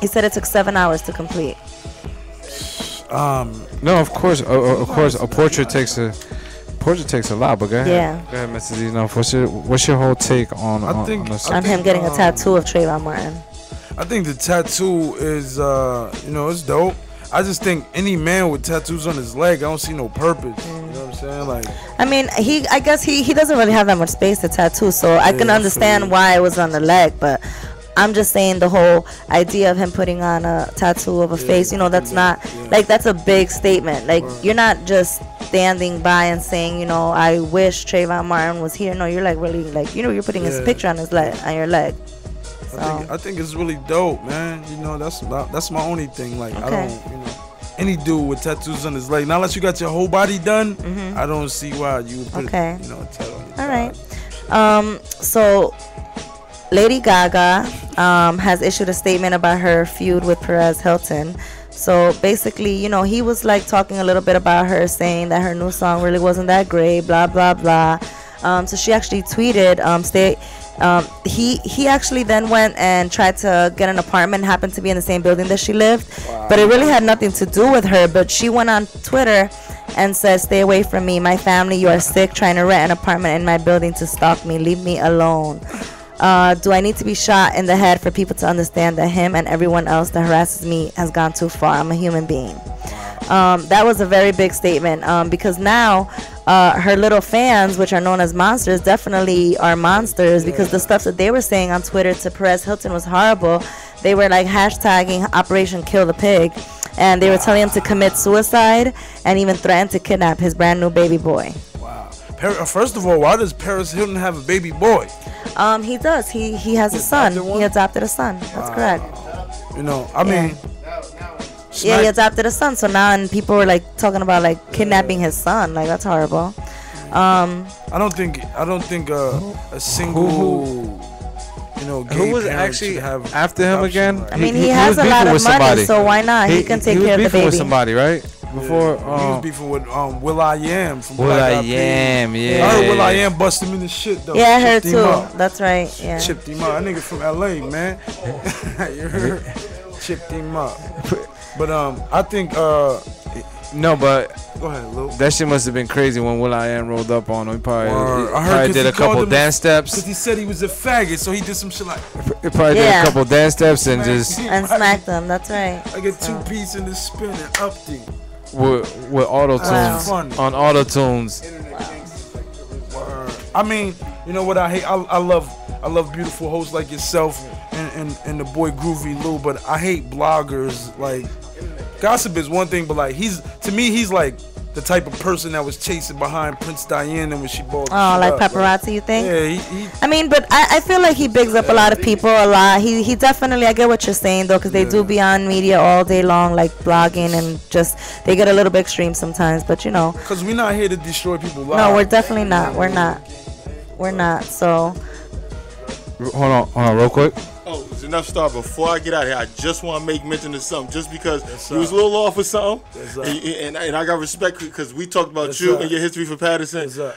Speaker 2: He said it took seven hours to complete.
Speaker 4: Um,
Speaker 5: No, of course, uh, of course, a portrait takes a portrait takes a lot. But go ahead,
Speaker 2: Yeah.
Speaker 5: go ahead, Mr. Z. Now, what's your what's your whole take on
Speaker 4: I
Speaker 5: on,
Speaker 4: think-
Speaker 5: on this?
Speaker 4: I
Speaker 2: on him
Speaker 4: think,
Speaker 2: getting a
Speaker 4: um,
Speaker 2: tattoo of Trayvon Martin.
Speaker 4: I think the tattoo is, uh, you know, it's dope. I just think any man with tattoos on his leg, I don't see no purpose. You know what I'm saying? Like,
Speaker 2: I mean, he. I guess he he doesn't really have that much space to tattoo, so I can
Speaker 4: Yeah, I
Speaker 2: understand
Speaker 4: feel
Speaker 2: why it was on the leg. But I'm just saying the whole idea of him putting on a tattoo of a face, you know, that's not like that's a big statement. Like you're not just standing by and saying, you know, I wish Trayvon Martin was here. No, you're like really like you know you're putting his picture on his leg on your leg.
Speaker 4: I think, I think it's really dope, man. You know, that's my, that's my only thing. Like, I don't, you know, any dude with tattoos on his leg, now unless you got your whole body done,
Speaker 2: Mhm.
Speaker 4: I don't see why you would put,
Speaker 2: Okay.
Speaker 4: you know, a tattoo on your
Speaker 2: All right. Um, so Lady Gaga um, has issued a statement about her feud with Perez Hilton. So basically, you know, he was like talking a little bit about her, saying that her new song really wasn't that great, blah blah blah. Um, so she actually tweeted, um, stay. Um, he he actually then went and tried to get an apartment, happened to be in the same building that she lived, but it really had nothing to do with her. But she went on Twitter and said, "Stay away from me, my family. You are sick, trying to rent an apartment in my building to stalk me. Leave me alone." Uh, do I need to be shot in the head for people to understand that him and everyone else that harasses me has gone too far? I'm a human being. Um, that was a very big statement um, because now uh, her little fans, which are known as monsters, definitely are monsters because the stuff that they were saying on Twitter to Perez Hilton was horrible. They were like hashtagging Operation Kill the Pig, and they were telling him to commit suicide and even threaten to kidnap his brand new baby boy.
Speaker 4: Per- uh, First of all, why does Paris Hilton have a baby boy?
Speaker 2: Um, he does. He he has a son. He adopted a son. That's correct.
Speaker 4: You know, I mean,
Speaker 2: Yeah, he adopted a son. So now, and people were like talking about like kidnapping his son. Like that's horrible. Um,
Speaker 4: I don't think I don't think uh, a single you know gay
Speaker 5: Who was actually
Speaker 4: have
Speaker 5: after him again?
Speaker 4: rights.
Speaker 2: I mean, he has
Speaker 5: was
Speaker 2: a lot of
Speaker 5: with
Speaker 2: money,
Speaker 5: somebody.
Speaker 2: so why not? He can take
Speaker 5: he
Speaker 2: care of the
Speaker 5: beefing with
Speaker 2: baby.
Speaker 5: somebody, right? Before
Speaker 4: he was
Speaker 5: um,
Speaker 4: beefing with um, Will I Am from
Speaker 5: Will
Speaker 4: Black
Speaker 5: I
Speaker 4: Eyed Peas.
Speaker 5: Am, yeah.
Speaker 4: I heard Will I Am bust him in the shit though.
Speaker 2: Yeah, I heard
Speaker 4: Chipped him
Speaker 2: too.
Speaker 4: up.
Speaker 2: That's right. Yeah.
Speaker 4: Chipped him up. That nigga from LA, man. you heard? Chipped him up. But um, I think uh,
Speaker 5: no, but
Speaker 4: go ahead, Lil.
Speaker 5: that shit must have been crazy when Will I Am rolled up on him. He probably,
Speaker 4: Word.
Speaker 5: he
Speaker 4: I heard
Speaker 5: probably
Speaker 4: 'cause
Speaker 5: did
Speaker 4: he
Speaker 5: a couple
Speaker 4: called him a-
Speaker 5: dance
Speaker 4: Cause he said he was a faggot, so he did some shit like
Speaker 5: He probably did
Speaker 2: Yeah.
Speaker 5: a couple dance steps and just
Speaker 2: And smack them. That's right.
Speaker 4: I get two piece in the spin and up the.
Speaker 5: With with auto tunes on auto tunes.
Speaker 4: I mean, you know what I hate? I, I love I love beautiful hosts like yourself and, and, and the boy Groovy Lou, but I hate bloggers. Like gossip is one thing, but like he's to me he's like the type of person that was chasing behind Prince Diana when she bought.
Speaker 2: Oh, like paparazzi, you think?
Speaker 4: Yeah, he, he
Speaker 2: I mean, but I, I feel like he bigs up a lot of people a lot. He he definitely I get what you're saying though, because they do be on media all day long, like blogging and just they get a little bit extreme sometimes. But you know,
Speaker 4: Cause we're not here to destroy people.
Speaker 2: no, we're definitely not. We're not. We're not. So
Speaker 5: Hold on, hold on, real quick.
Speaker 7: Enough start. Before I get out of here, I just want to make mention of something. Just because
Speaker 4: sir.
Speaker 7: you was a little off with something,
Speaker 4: Yes,
Speaker 7: and, and, and I got respect because we talked about
Speaker 4: Yes,
Speaker 7: you
Speaker 4: sir.
Speaker 7: and your history for Paterson.
Speaker 4: Yes.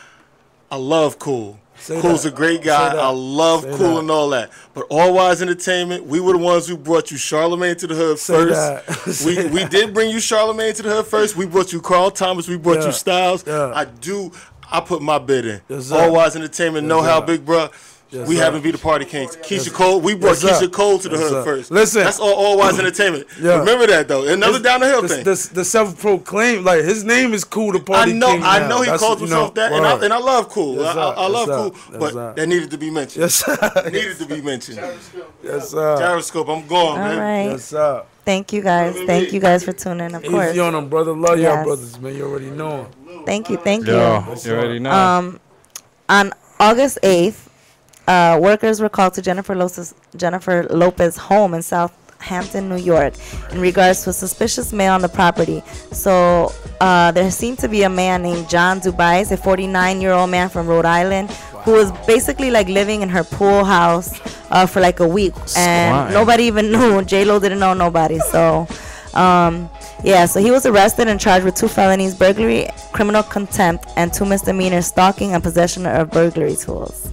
Speaker 7: I love Cool.
Speaker 4: Say
Speaker 7: Cool's
Speaker 4: that.
Speaker 7: a great guy. I love
Speaker 4: Say
Speaker 7: Cool
Speaker 4: that.
Speaker 7: and all that. But All Wise Entertainment, we were the ones who brought you Charlemagne to the hood
Speaker 4: Say
Speaker 7: first.
Speaker 4: that.
Speaker 7: we
Speaker 4: Say
Speaker 7: we did bring you Charlemagne to the hood first. We brought you Carl Thomas. We brought
Speaker 4: Yeah.
Speaker 7: you Styles.
Speaker 4: Yeah.
Speaker 7: I do. I put my bid in.
Speaker 4: Yes.
Speaker 7: All Wise Entertainment, know
Speaker 4: Yes,
Speaker 7: how big, bruh.
Speaker 4: Yes,
Speaker 7: we
Speaker 4: sir.
Speaker 7: haven't be the party kings. Keyshia Cole, we brought
Speaker 4: Yes.
Speaker 7: Keyshia Cole to the
Speaker 4: Yes,
Speaker 7: hood
Speaker 4: sir.
Speaker 7: first.
Speaker 4: Listen.
Speaker 7: that's all All Wise Entertainment.
Speaker 4: Yeah.
Speaker 7: Remember that though. Another down the hill
Speaker 4: the,
Speaker 7: thing.
Speaker 4: The, the self-proclaimed, like his name is Cool the Party.
Speaker 7: I know,
Speaker 4: King
Speaker 7: I
Speaker 4: now.
Speaker 7: know he
Speaker 4: That's,
Speaker 7: calls himself
Speaker 4: know,
Speaker 7: that, and I, and I love Cool.
Speaker 4: Yes,
Speaker 7: I, I. I love
Speaker 4: sir.
Speaker 7: Cool,
Speaker 4: Yes,
Speaker 7: but
Speaker 4: sir.
Speaker 7: that needed to be mentioned.
Speaker 4: Yes, sir.
Speaker 7: needed to be mentioned.
Speaker 4: yes, sir.
Speaker 7: Gyroscope, I'm gone,
Speaker 2: all
Speaker 7: man.
Speaker 2: right.
Speaker 4: Yes, sir.
Speaker 2: Thank you guys. Thank you guys for tuning in. Of course.
Speaker 4: Easy on them, brother. Love y'all
Speaker 2: Yes.
Speaker 4: brothers, man. You already know.
Speaker 2: Thank you. Thank you.
Speaker 5: Yo, you already know.
Speaker 2: Um, on August 8th, uh, workers were called to Jennifer Lopez, Jennifer Lopez home in Southampton, New York, in regards to a suspicious male on the property. So uh, there seemed to be a man named John Dubais, a 49-year-old man from Rhode Island, who was basically like living in her pool house uh, for like a week, and nobody even knew. J Lo didn't know nobody, so. Um, yeah, so he was arrested and charged with two felonies burglary, criminal contempt, and two misdemeanors stalking and possession of burglary tools.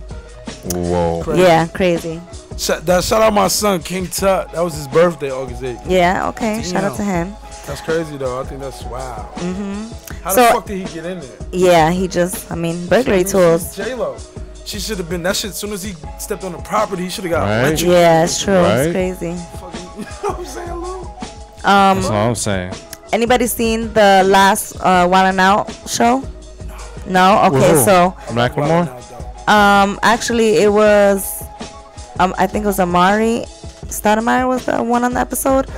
Speaker 5: Whoa.
Speaker 4: Crazy.
Speaker 2: Yeah, crazy.
Speaker 4: Shout, that, shout out my son King Tut. That was his birthday, August 8th.
Speaker 2: Yeah, okay. Shout out to him.
Speaker 4: That's crazy though. I think that's wow.
Speaker 2: Mm-hmm.
Speaker 4: How
Speaker 2: So-
Speaker 4: the fuck did he get in there?
Speaker 2: Yeah, he just, I mean, burglary tools.
Speaker 4: J Lo. She should have been that shit. As soon as he stepped on the property, he should have got
Speaker 5: Right.
Speaker 4: electrocuted.
Speaker 2: Yeah, it's true.
Speaker 5: Right.
Speaker 2: It's crazy.
Speaker 4: Fucking- You know what I'm saying, Lou?
Speaker 2: Um,
Speaker 5: That's what I'm saying.
Speaker 2: anybody seen the last uh, Wild and Out show? No. Okay,
Speaker 5: With who?
Speaker 2: so
Speaker 5: Macklemore?
Speaker 2: Um, actually, it was, um, I think it was Amar'e Stoudemire was the one on the episode.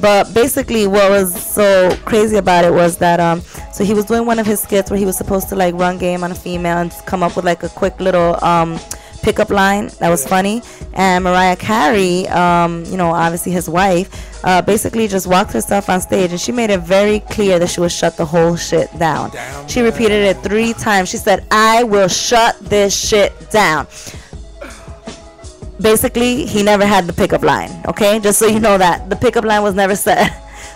Speaker 2: But basically, what was so crazy about it was that um, so he was doing one of his skits where he was supposed to like run game on a female and come up with like a quick little um pickup line that was funny. And Mariah Carey, um, you know, obviously his wife, uh, basically just walked herself on stage and she made it very clear that she would shut the whole shit down. She repeated it three times. She said, I will shut this shit down. Basically, he never had the pickup line, okay? Just so you know that. The pickup line was never said.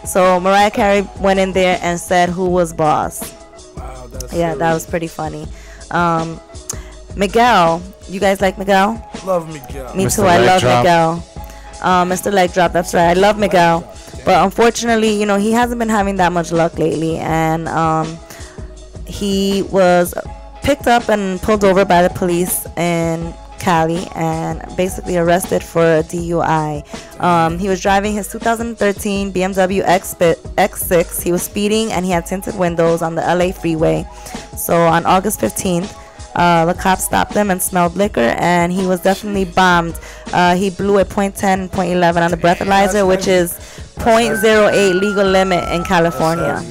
Speaker 2: So Mariah Carey went in there and said who was boss.
Speaker 4: Wow, that's
Speaker 2: Yeah, that was pretty funny. Um, Miguel, you guys like Miguel?
Speaker 4: Love Miguel.
Speaker 2: Me
Speaker 5: Mr.
Speaker 2: too. I
Speaker 5: Leg
Speaker 2: love
Speaker 5: Drop.
Speaker 2: Miguel. Um, Mr. Leg Drop. That's right. I love Miguel, but unfortunately, you know, he hasn't been having that much luck lately, and um, he was picked up and pulled over by the police in Cali and basically arrested for a DUI. Um, he was driving his 2013 BMW X6. He was speeding and he had tinted windows on the LA freeway. So on August 15th, uh, the cops stopped him and smelled liquor, and he was definitely bombed. Uh, he blew a .10 and .11 on the breathalyzer, which is .08 legal limit in California.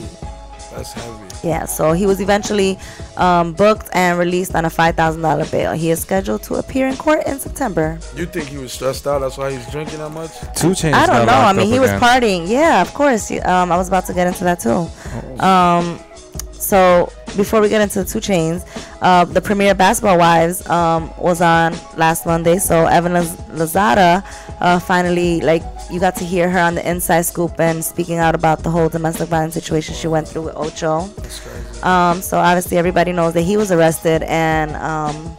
Speaker 4: That's heavy.
Speaker 2: Yeah, so he was eventually um, booked and released on a $5,000 bail. He is scheduled to appear in court in September.
Speaker 4: You think he was stressed out? That's why he was drinking that much?
Speaker 5: 2 Chainz.
Speaker 2: I don't know. I mean,
Speaker 5: up
Speaker 2: he was
Speaker 5: again.
Speaker 2: partying. Yeah, of course. Um, I was about to get into that too. Um, so before we get into the 2 Chainz, uh, the premiere of Basketball Wives um, was on last Monday. So Evan Laz- Lozada uh, finally, like, you got to hear her on the inside scoop and speaking out about the whole domestic violence situation she went through with Ocho. Um, so obviously everybody knows that he was arrested and um,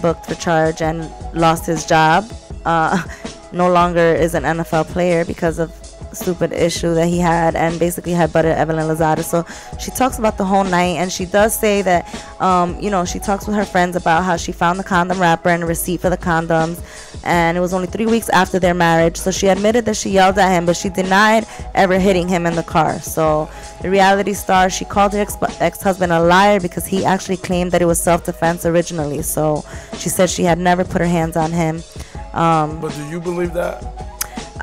Speaker 2: booked for charge and lost his job. Uh, no longer is an NFL player because of stupid issue that he had and basically had butted Evelyn Lozada. So she talks about the whole night and she does say that, um, you know, she talks with her friends about how she found the condom wrapper and a receipt for the condoms. And it was only three weeks after their marriage. So she admitted that she yelled at him, but she denied ever hitting him in the car. So the reality star, she called her ex- ex-husband a liar because he actually claimed that it was self-defense originally. So she said she had never put her hands on him. Um,
Speaker 4: But do you believe that?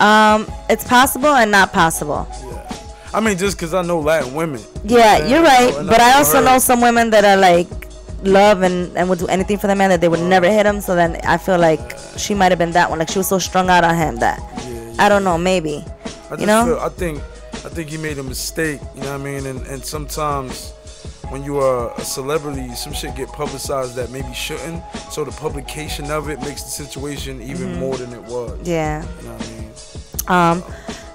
Speaker 2: Um, it's possible and not possible. Yeah.
Speaker 4: I mean, just because I know Latin women.
Speaker 2: Yeah, you're right.
Speaker 4: and
Speaker 2: But
Speaker 4: I
Speaker 2: I also
Speaker 4: her.
Speaker 2: know some women that are like love and, and would do anything for the man that they would never hit him. So then I feel like she might have been that one. Like she was so strung out on him that I don't know. Maybe
Speaker 4: I
Speaker 2: you know.
Speaker 4: feel, I think I think he made a mistake. You know what I mean? And and sometimes when you are a celebrity, some shit get publicized that maybe shouldn't. So the publication of it makes the situation even
Speaker 2: Mhm.
Speaker 4: more than it was.
Speaker 2: Yeah.
Speaker 4: You know what I mean?
Speaker 2: Um,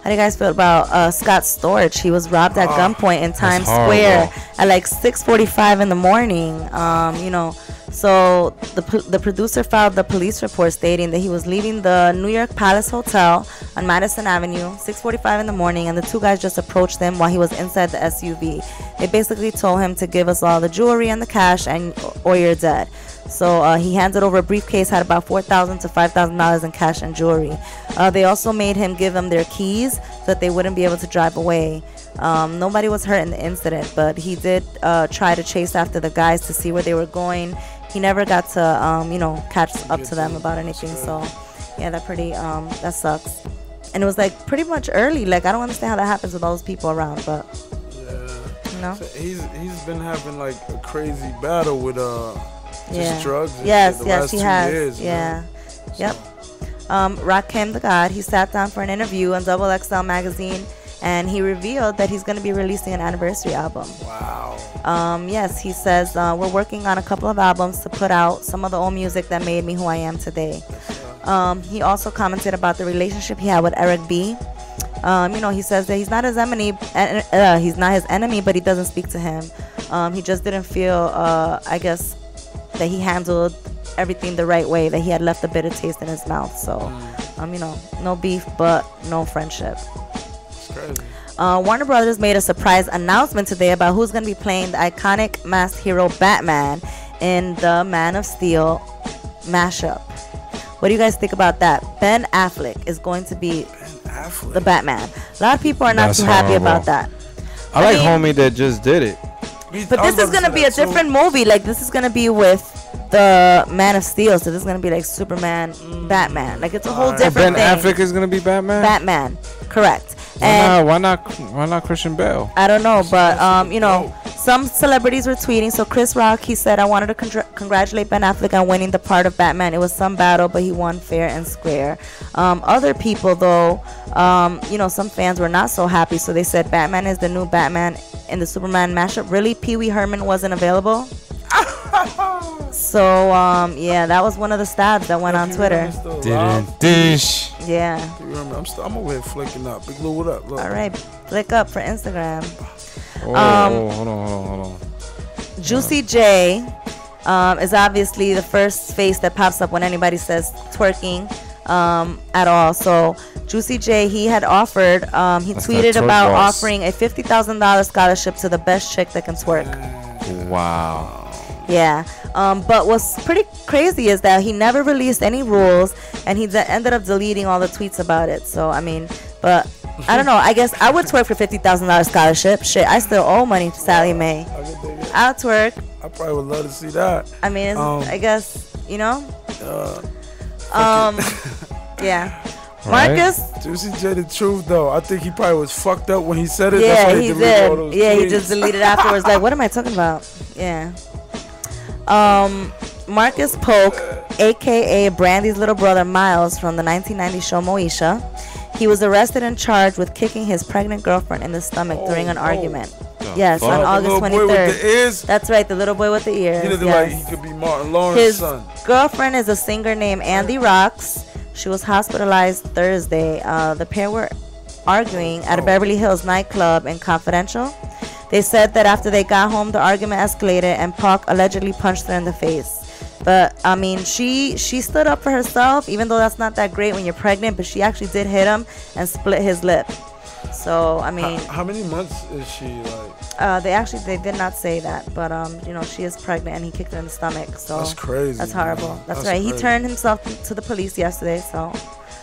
Speaker 2: how do you guys feel about uh, Scott Storch? He was robbed at
Speaker 4: Ah,
Speaker 2: gunpoint in Times. Square at like 6:45 in the morning. Um, you know, so the the producer filed the police report stating that he was leaving the New York Palace Hotel on Madison Avenue 6:45 in the morning, and the two guys just approached him while he was inside the SUV. They basically told him to give us all the jewelry and the cash, and or you're dead. So uh, he handed over a briefcase, had about four thousand to five thousand dollars in cash and jewelry. Uh, they also made him give them their keys so that they wouldn't be able to drive away. Um, nobody was hurt in the incident, but he did uh, try to chase after the guys to see where they were going. He never got to, um, you know, catch up to them about anything. So, yeah, that pretty, um, that sucks. And it was like pretty much early. Like I don't understand how that happens with all those people around, but you know.
Speaker 4: So he's he's been having like a crazy battle with uh
Speaker 2: Yeah.
Speaker 4: Drugs.
Speaker 2: Yes, yes, he has.
Speaker 4: Years,
Speaker 2: yeah.
Speaker 4: man.
Speaker 2: Yep. Um, Rakim the God, he sat down for an interview on Double XL magazine and he revealed that he's going to be releasing an anniversary album.
Speaker 4: Wow.
Speaker 2: Um, yes, he says, uh, We're working on a couple of albums to put out some of the old music that made me who I am today. Um, he also commented about the relationship he had with Eric B. Um, you know, he says that he's not his enemy. Uh, uh, he's not his enemy, but he doesn't speak to him. Um, he just didn't feel, uh, I guess, that he handled everything the right way. That he had left a bitter taste in his mouth. So, um, you know, no beef, but no friendship.
Speaker 4: Crazy.
Speaker 2: Uh, Warner Brothers made a surprise announcement today about who's going to be playing the iconic masked hero Batman in the Man of Steel mashup. What do you guys think about that? Ben Affleck is going to be
Speaker 4: Affleck.
Speaker 2: the Batman. A lot of people are not
Speaker 5: That's
Speaker 2: too happy about
Speaker 5: horrible.
Speaker 2: that.
Speaker 5: I like
Speaker 2: mean-
Speaker 5: homie that just did it.
Speaker 4: We-
Speaker 2: But this is going to
Speaker 4: say
Speaker 2: be a
Speaker 4: too.
Speaker 2: different movie. Like, this is going to be with the Man of Steel. So, this is going to be like Superman, Batman. Like, it's a whole
Speaker 4: Alright.
Speaker 5: Ben
Speaker 2: different thing.
Speaker 5: Affleck is gonna be Batman.
Speaker 2: Batman. Correct.
Speaker 5: Why
Speaker 2: And
Speaker 5: not? Why not? Why not Christian Bale?
Speaker 2: I don't know, but um, you know,
Speaker 4: dope.
Speaker 2: Some celebrities were tweeting. So Chris Rock, he said, "I wanted to congr- congratulate Ben Affleck on winning the part of Batman. It was some battle, but he won fair and square." Um, other people, though, um, you know, some fans were not so happy. So they said, "Batman is the new Batman in the Superman mashup." Really, Pee Wee Herman wasn't available. so um, yeah, that was one of the stabs that went on
Speaker 4: Pee
Speaker 2: Twitter.
Speaker 4: Herman's still alive.
Speaker 5: dish.
Speaker 2: Yeah.
Speaker 4: Pee Herman, I'm, still, I'm over here flicking up. Big Lou, what up? Look.
Speaker 2: All right, click up for Instagram.
Speaker 5: Oh,
Speaker 2: Um,
Speaker 5: hold on, hold on, hold on.
Speaker 2: Juicy J um, is obviously the first face that pops up when anybody says twerking um, at all. So Juicy J, he had offered, um, he
Speaker 5: That's
Speaker 2: tweeted about
Speaker 5: boss.
Speaker 2: offering a fifty thousand dollars scholarship to the best chick that can twerk.
Speaker 5: Wow.
Speaker 2: Yeah. Um, but what's pretty crazy is that he never released any rules, and he de- ended up deleting all the tweets about it. So I mean, but I don't know. I guess I would twerk for fifty thousand dollars scholarship. Shit, I still owe money to Sallie Mae.
Speaker 4: I could dig it.
Speaker 2: I'll twerk.
Speaker 4: I probably would love to see that.
Speaker 2: I mean,
Speaker 4: Um,
Speaker 2: I guess you know.
Speaker 4: Uh,
Speaker 2: Um, yeah.
Speaker 5: Right.
Speaker 2: Marcus.
Speaker 4: Juicy J, the truth though, I think he probably was fucked up when he said it. That's
Speaker 2: Yeah,
Speaker 4: why
Speaker 2: he
Speaker 4: deleted all
Speaker 2: did.
Speaker 4: those
Speaker 2: Yeah, he just deleted afterwards. Like, what am I talking about? Yeah. Um, Marcus Paulk, aka Brandy's little brother Miles from the 1990 show Moesha, he was arrested and charged with kicking his pregnant girlfriend in the stomach during an
Speaker 4: Oh,
Speaker 2: argument.
Speaker 5: The
Speaker 2: Yes,
Speaker 5: fuck?
Speaker 2: on
Speaker 4: The
Speaker 2: August
Speaker 4: little boy with
Speaker 2: 23rd.
Speaker 4: the ears.
Speaker 2: That's right, the little boy with the ears.
Speaker 4: He
Speaker 2: yes.
Speaker 4: like he could be Martin Lawrence's
Speaker 2: His
Speaker 4: son.
Speaker 2: girlfriend is a singer named Andy Rocks. She was hospitalized Thursday. Uh, the pair were arguing at a Beverly Hills nightclub in Confidential. They said that after they got home, the argument escalated and Park allegedly punched her in the face. But I mean, she she stood up for herself, even though that's not that great when you're pregnant. But she actually did hit him and split his lip. So I mean,
Speaker 4: How, how many months is she like?
Speaker 2: uh, they actually they did not say that, but um, you know, she is pregnant and he kicked her in the stomach. So
Speaker 4: That's crazy.
Speaker 2: That's
Speaker 4: man.
Speaker 2: horrible. That's,
Speaker 4: That's
Speaker 2: right. He turned himself to the police yesterday. So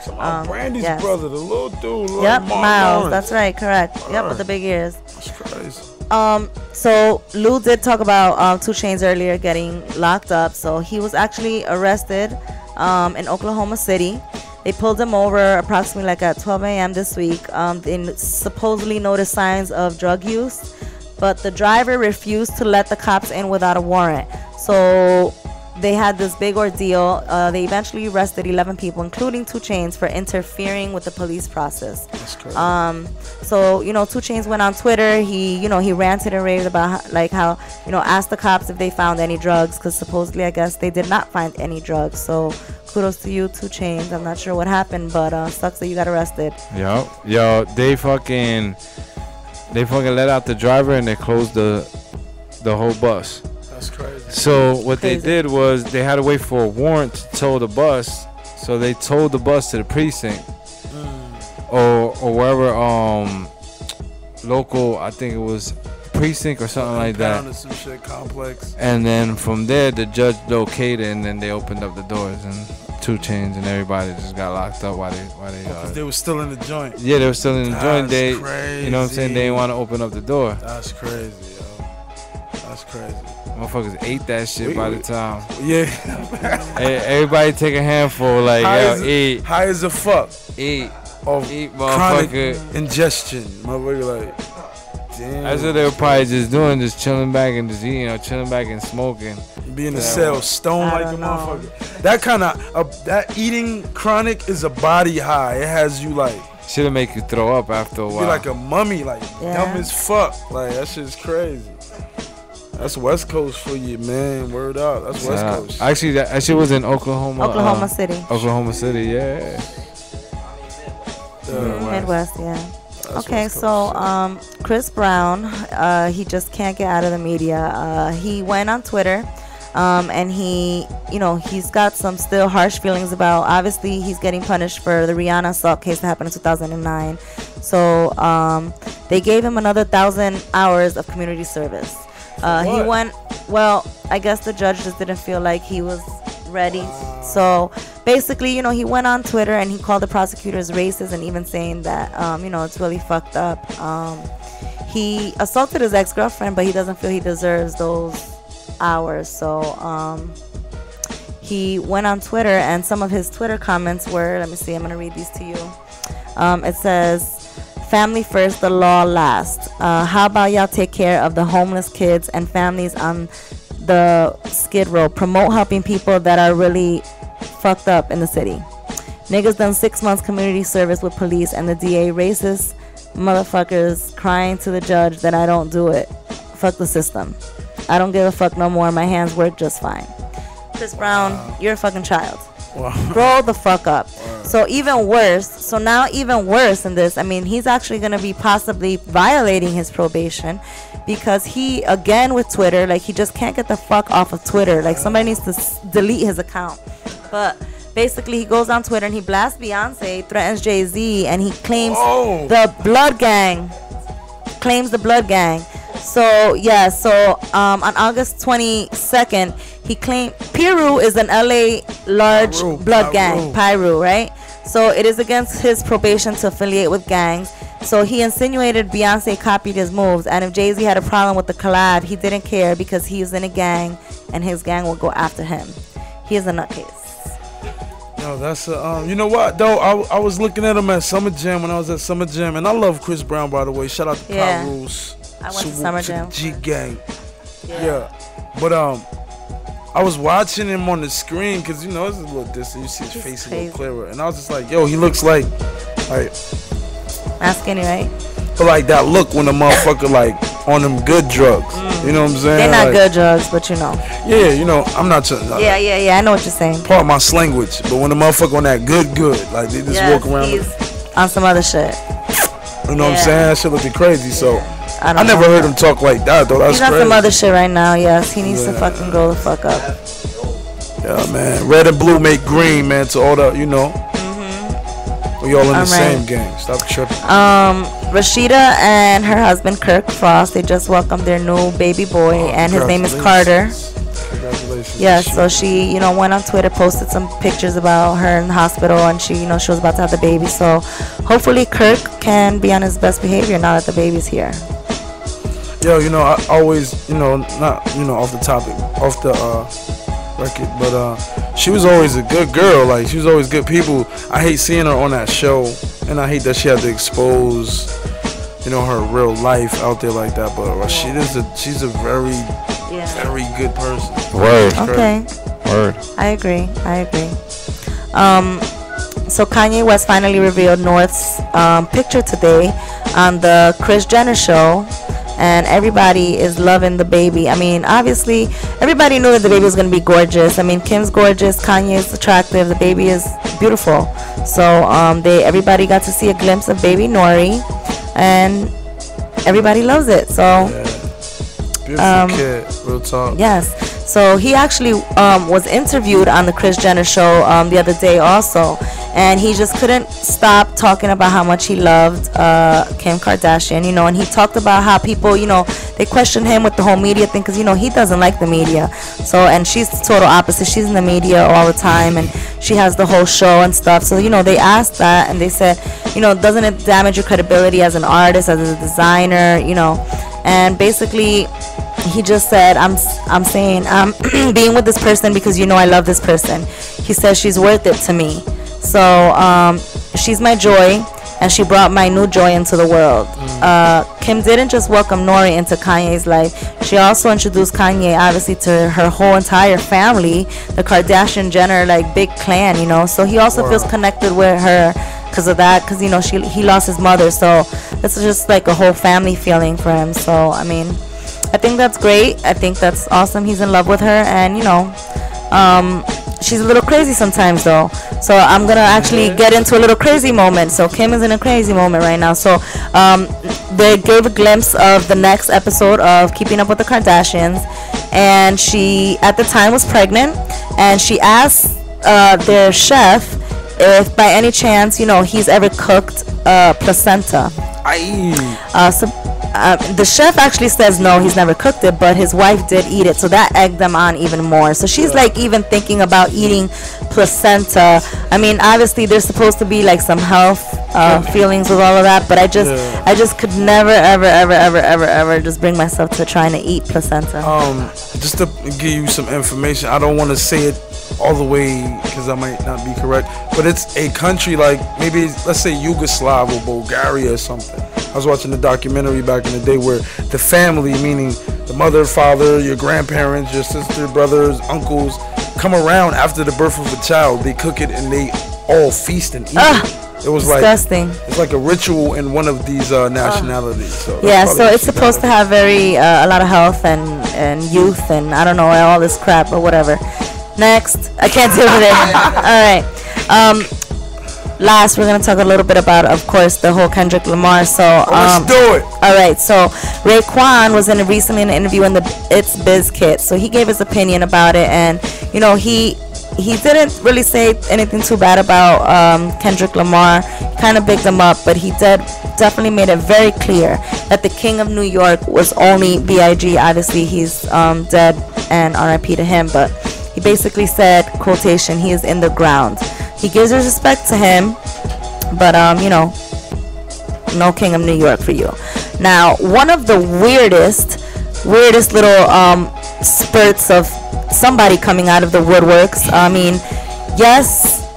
Speaker 4: So
Speaker 2: um,
Speaker 4: Brandy's
Speaker 2: yes.
Speaker 4: brother, the little dude. Like
Speaker 2: yep, Miles.
Speaker 4: Lawrence.
Speaker 2: That's right. Correct. Yep, with the big ears.
Speaker 4: That's crazy.
Speaker 2: Um, so Lou did talk about um, 2 Chainz earlier getting locked up. So he was actually arrested um, in Oklahoma City. They pulled him over approximately like at 12 a.m. this week. Um, they supposedly noticed signs of drug use, but the driver refused to let the cops in without a warrant. So they had this big ordeal. Uh, they eventually arrested 11 people, including 2 Chainz, for interfering with the police process.
Speaker 4: That's crazy.
Speaker 2: Um, so you know, 2 Chainz went on Twitter. He, you know, he ranted and raved about how, like how, you know, asked the cops if they found any drugs, because supposedly, I guess they did not find any drugs. So kudos to you, 2 Chainz. I'm not sure what happened, but uh, sucks that you got arrested.
Speaker 5: Yo, yo, they fucking, they fucking let out the driver and they closed the, the whole bus.
Speaker 4: That's crazy.
Speaker 5: So what they did was they had to wait for a warrant to tow the bus. So they towed the bus to the precinct, or or wherever um, local. I think it was precinct or something like that.
Speaker 4: Some shit complex.
Speaker 5: And then from there, the judge located, and then they opened up the doors, and 2 Chainz and everybody just got locked up while they while they.
Speaker 4: Because
Speaker 5: Uh,
Speaker 4: they were still in the joint.
Speaker 5: yeah, they were still in the joint. They,
Speaker 4: crazy.
Speaker 5: you know what I'm saying? They didn't want to open up the door.
Speaker 4: That's crazy, yo. That's crazy.
Speaker 5: Motherfuckers ate that shit
Speaker 4: We-
Speaker 5: by
Speaker 4: we-
Speaker 5: the time.
Speaker 4: Yeah.
Speaker 5: Hey, everybody take a handful, like
Speaker 4: high,
Speaker 5: yo,
Speaker 4: as,
Speaker 5: eat,
Speaker 4: high as a fuck
Speaker 5: eat,
Speaker 4: of
Speaker 5: eat,
Speaker 4: chronic
Speaker 5: motherfucker.
Speaker 4: ingestion. Motherfucker, like, Damn.
Speaker 5: That's what they were probably just doing, just chilling back and just eating or chilling back and smoking.
Speaker 4: Be in the
Speaker 5: Yeah.
Speaker 4: cell, stone like a motherfucker. That kind of uh, that eating chronic is a body high. It has you like
Speaker 5: Shit'll make you throw up after a while.
Speaker 4: be
Speaker 5: while.
Speaker 4: like a mummy, like
Speaker 2: Yeah.
Speaker 4: dumb as fuck. Like that shit's crazy. That's West Coast for you, man. Word up. That's West
Speaker 5: Uh,
Speaker 4: Coast.
Speaker 5: Actually, that, that shit was in Oklahoma.
Speaker 2: Oklahoma
Speaker 5: uh,
Speaker 2: City.
Speaker 5: Oklahoma City, yeah.
Speaker 4: Uh,
Speaker 2: Midwest, yeah.
Speaker 4: That's
Speaker 2: okay, so um, Chris Brown, uh, he just can't get out of the media. Uh, he went on Twitter, um, and he, you know, he's got some still harsh feelings about. Obviously, he's getting punished for the Rihanna assault case that happened in 2009. So um, they gave him another thousand hours of community service. Uh, he went. Well, I guess the judge just didn't feel like he was ready. So basically, you know, he went on Twitter and he called the prosecutors racist and even saying that, um, you know, it's really fucked up. Um, he assaulted his ex girlfriend, but he doesn't feel he deserves those hours. So um, he went on Twitter and some of his Twitter comments were let me see, I'm going to read these to you. Um, it says, Family first, the law last. Uh, how about y'all take care of the homeless kids and families on the skid row? Promote helping people that are really fucked up in the city. Niggas done six months community service with police and the DA racist motherfuckers crying to the judge that I don't do it. Fuck the system. I don't give a fuck no more. My hands work just fine. Chris Brown, you're a fucking child. Grow the fuck up. So even worse. So now even worse in this. I mean, he's actually gonna be possibly violating his probation because he again with Twitter, like he just can't get the fuck off of Twitter. Like somebody needs to s- delete his account. But basically, he goes on Twitter and he blasts Beyonce, threatens Jay Z, and he claims
Speaker 4: Oh.
Speaker 2: the Blood Gang claims the Blood Gang. So yeah, so um, on August 22nd, he claimed Piru is an LA large blood gang, Piru, right? So it is against his probation to affiliate with gangs. So he insinuated Beyonce copied his moves, and if Jay Z had a problem with the collab, he didn't care because he was in a gang, and his gang will go after him. He is a nutcase.
Speaker 4: Yo, that's a, um. You know what though? I, I was looking at him at Summer Jam when I was at Summer Jam, and I love Chris Brown by the way. Shout out to
Speaker 2: Yeah.
Speaker 4: Pop Rules.
Speaker 2: I went to
Speaker 4: Salute
Speaker 2: Summer Jam.
Speaker 4: G Gang. Yeah. but um, I was watching him on the screen because you know it's a little distant. You see his
Speaker 2: He's
Speaker 4: face a little clearer, and I was just like, yo, he looks like, like,
Speaker 2: Not skinny, right?
Speaker 4: but like that look when the motherfucker like on them good drugs. You know what I'm saying?
Speaker 2: Mm. They're not
Speaker 4: Like,
Speaker 2: good drugs, but you know.
Speaker 4: Yeah, you know, I'm not trying.
Speaker 2: Yeah, yeah, yeah. I know what you're saying.
Speaker 4: Part of my language, but when the motherfucker on that good, good, like they just
Speaker 2: Yes,
Speaker 4: walk around.
Speaker 2: he's on some other shit.
Speaker 4: You know what I'm saying? That shit looking crazy. So
Speaker 2: I,
Speaker 4: I never
Speaker 2: know.
Speaker 4: heard him talk like that though. That's
Speaker 2: He's on
Speaker 4: crazy.
Speaker 2: some other shit right now. Yes, he needs to fucking grow the fuck up.
Speaker 4: yeah, man. Red and blue make green, man. To all the, you know, we all in the
Speaker 2: All
Speaker 4: same
Speaker 2: right.
Speaker 4: gang. Stop tripping.
Speaker 2: Um, Rasheeda and her husband Kirk Frost, they just welcomed their new baby boy, and his name is Carter.
Speaker 4: Congratulations.
Speaker 2: Yeah, so she, you know, went on Twitter, posted some pictures about her in the hospital, and she, you know, she was about to have the baby. So hopefully Kirk can be on his best behavior now that the baby's here.
Speaker 4: Yo, you know, I always, you know, not, you know, off the topic, off the uh, record, but uh, she was always a good girl. Like, she was always good people. I hate seeing her on that show, and I hate that she had to expose, you know, her real life out there like that. But Rasheeda's a, she's a very,
Speaker 2: Yeah.
Speaker 4: very good person.
Speaker 5: Word.
Speaker 2: Okay.
Speaker 5: Word.
Speaker 2: I agree. I agree. Um, so Kanye West finally revealed North's um, picture today on the Kris Jenner show, and everybody is loving the baby. I mean, obviously, everybody knew that the baby was gonna be gorgeous. I mean, Kim's gorgeous, Kanye's attractive, the baby is beautiful. So um, they everybody got to see a glimpse of baby Nori, and everybody loves it. So.
Speaker 4: Beautiful
Speaker 2: Um,
Speaker 4: kid, real talk.
Speaker 2: Yes. So he actually um, was interviewed on the Kris Jenner show um, the other day also, and he just couldn't stop talking about how much he loved uh, Kim Kardashian, you know, and he talked about how people, you know, they questioned him with the whole media thing because you know he doesn't like the media. So and she's the total opposite. She's in the media all the time, and she has the whole show and stuff. So you know they asked that, and they said, you know, doesn't it damage your credibility as an artist, as a designer, you know? And basically, he just said, "I'm I'm saying I'm being with this person because you know I love this person." He says she's worth it to me. So um, she's my joy. and she brought my new joy into the world. Uh, Kim didn't just welcome Nori into Kanye's life; she also introduced Kanye, obviously, to her whole entire family, the Kardashian Jenner like big clan. You know, so he also feels connected with her because of that. Because you know, she he lost his mother, so this is just like a whole family feeling for him. So I mean, I think that's great. I think that's awesome. He's in love with her, and you know, um, she's a little crazy sometimes though. So I'm gonna actually get into a little crazy moment. So Kim is in a crazy moment right now. So um, they gave a glimpse of the next episode of Keeping Up with the Kardashians, and she at the time was pregnant, and she asked uh, their chef if by any chance you know he's ever cooked uh, placenta.
Speaker 4: Aye.
Speaker 2: Uh, so, uh, the chef actually says no, he's never cooked it, but his wife did eat it, so that egged them on even more. So she's like even thinking about eating placenta. I mean, obviously there's supposed to be like some health uh, feelings with all of that, but I just,
Speaker 4: Yeah.
Speaker 2: I just could never, ever, ever, ever, ever, ever just bring myself to trying to eat placenta.
Speaker 4: Um, just to give you some information, I don't want to say it all the way because I might not be correct, but it's a country like maybe let's say Yugoslavia or Bulgaria or something. I was watching a documentary back in the day where the family, meaning the mother, father, your grandparents, your sister, brothers, uncles, come around after the birth of a child. They cook it and they all feast and eat.
Speaker 2: Ah,
Speaker 4: it. It was like
Speaker 2: Disgusting.
Speaker 4: it's like a ritual in one of these uh, nationalities. So
Speaker 2: Yeah, so it's supposed to have very uh, a lot of health and and youth and I don't know all this crap or whatever. Next, I can't deal with it. all right. Um, last, we're gonna talk a little bit about, of course, the whole Kendrick Lamar. So
Speaker 4: Oh,
Speaker 2: um,
Speaker 4: Let's do it.
Speaker 2: all right, so Raekwon was in a, recently in an interview in the It's Biz Kit, so he gave his opinion about it, and you know he he didn't really say anything too bad about um, Kendrick Lamar. Kind of bigged him up, but he did definitely made it very clear that the King of New York was only Big. Obviously, he's um, dead, and R.I.P. to him, but he basically said, quotation, he is in the ground. He gives his respect to him, but um, you know, no King of New York for you. Now, one of the weirdest, weirdest little um, spurts of somebody coming out of the woodworks. I mean, yes.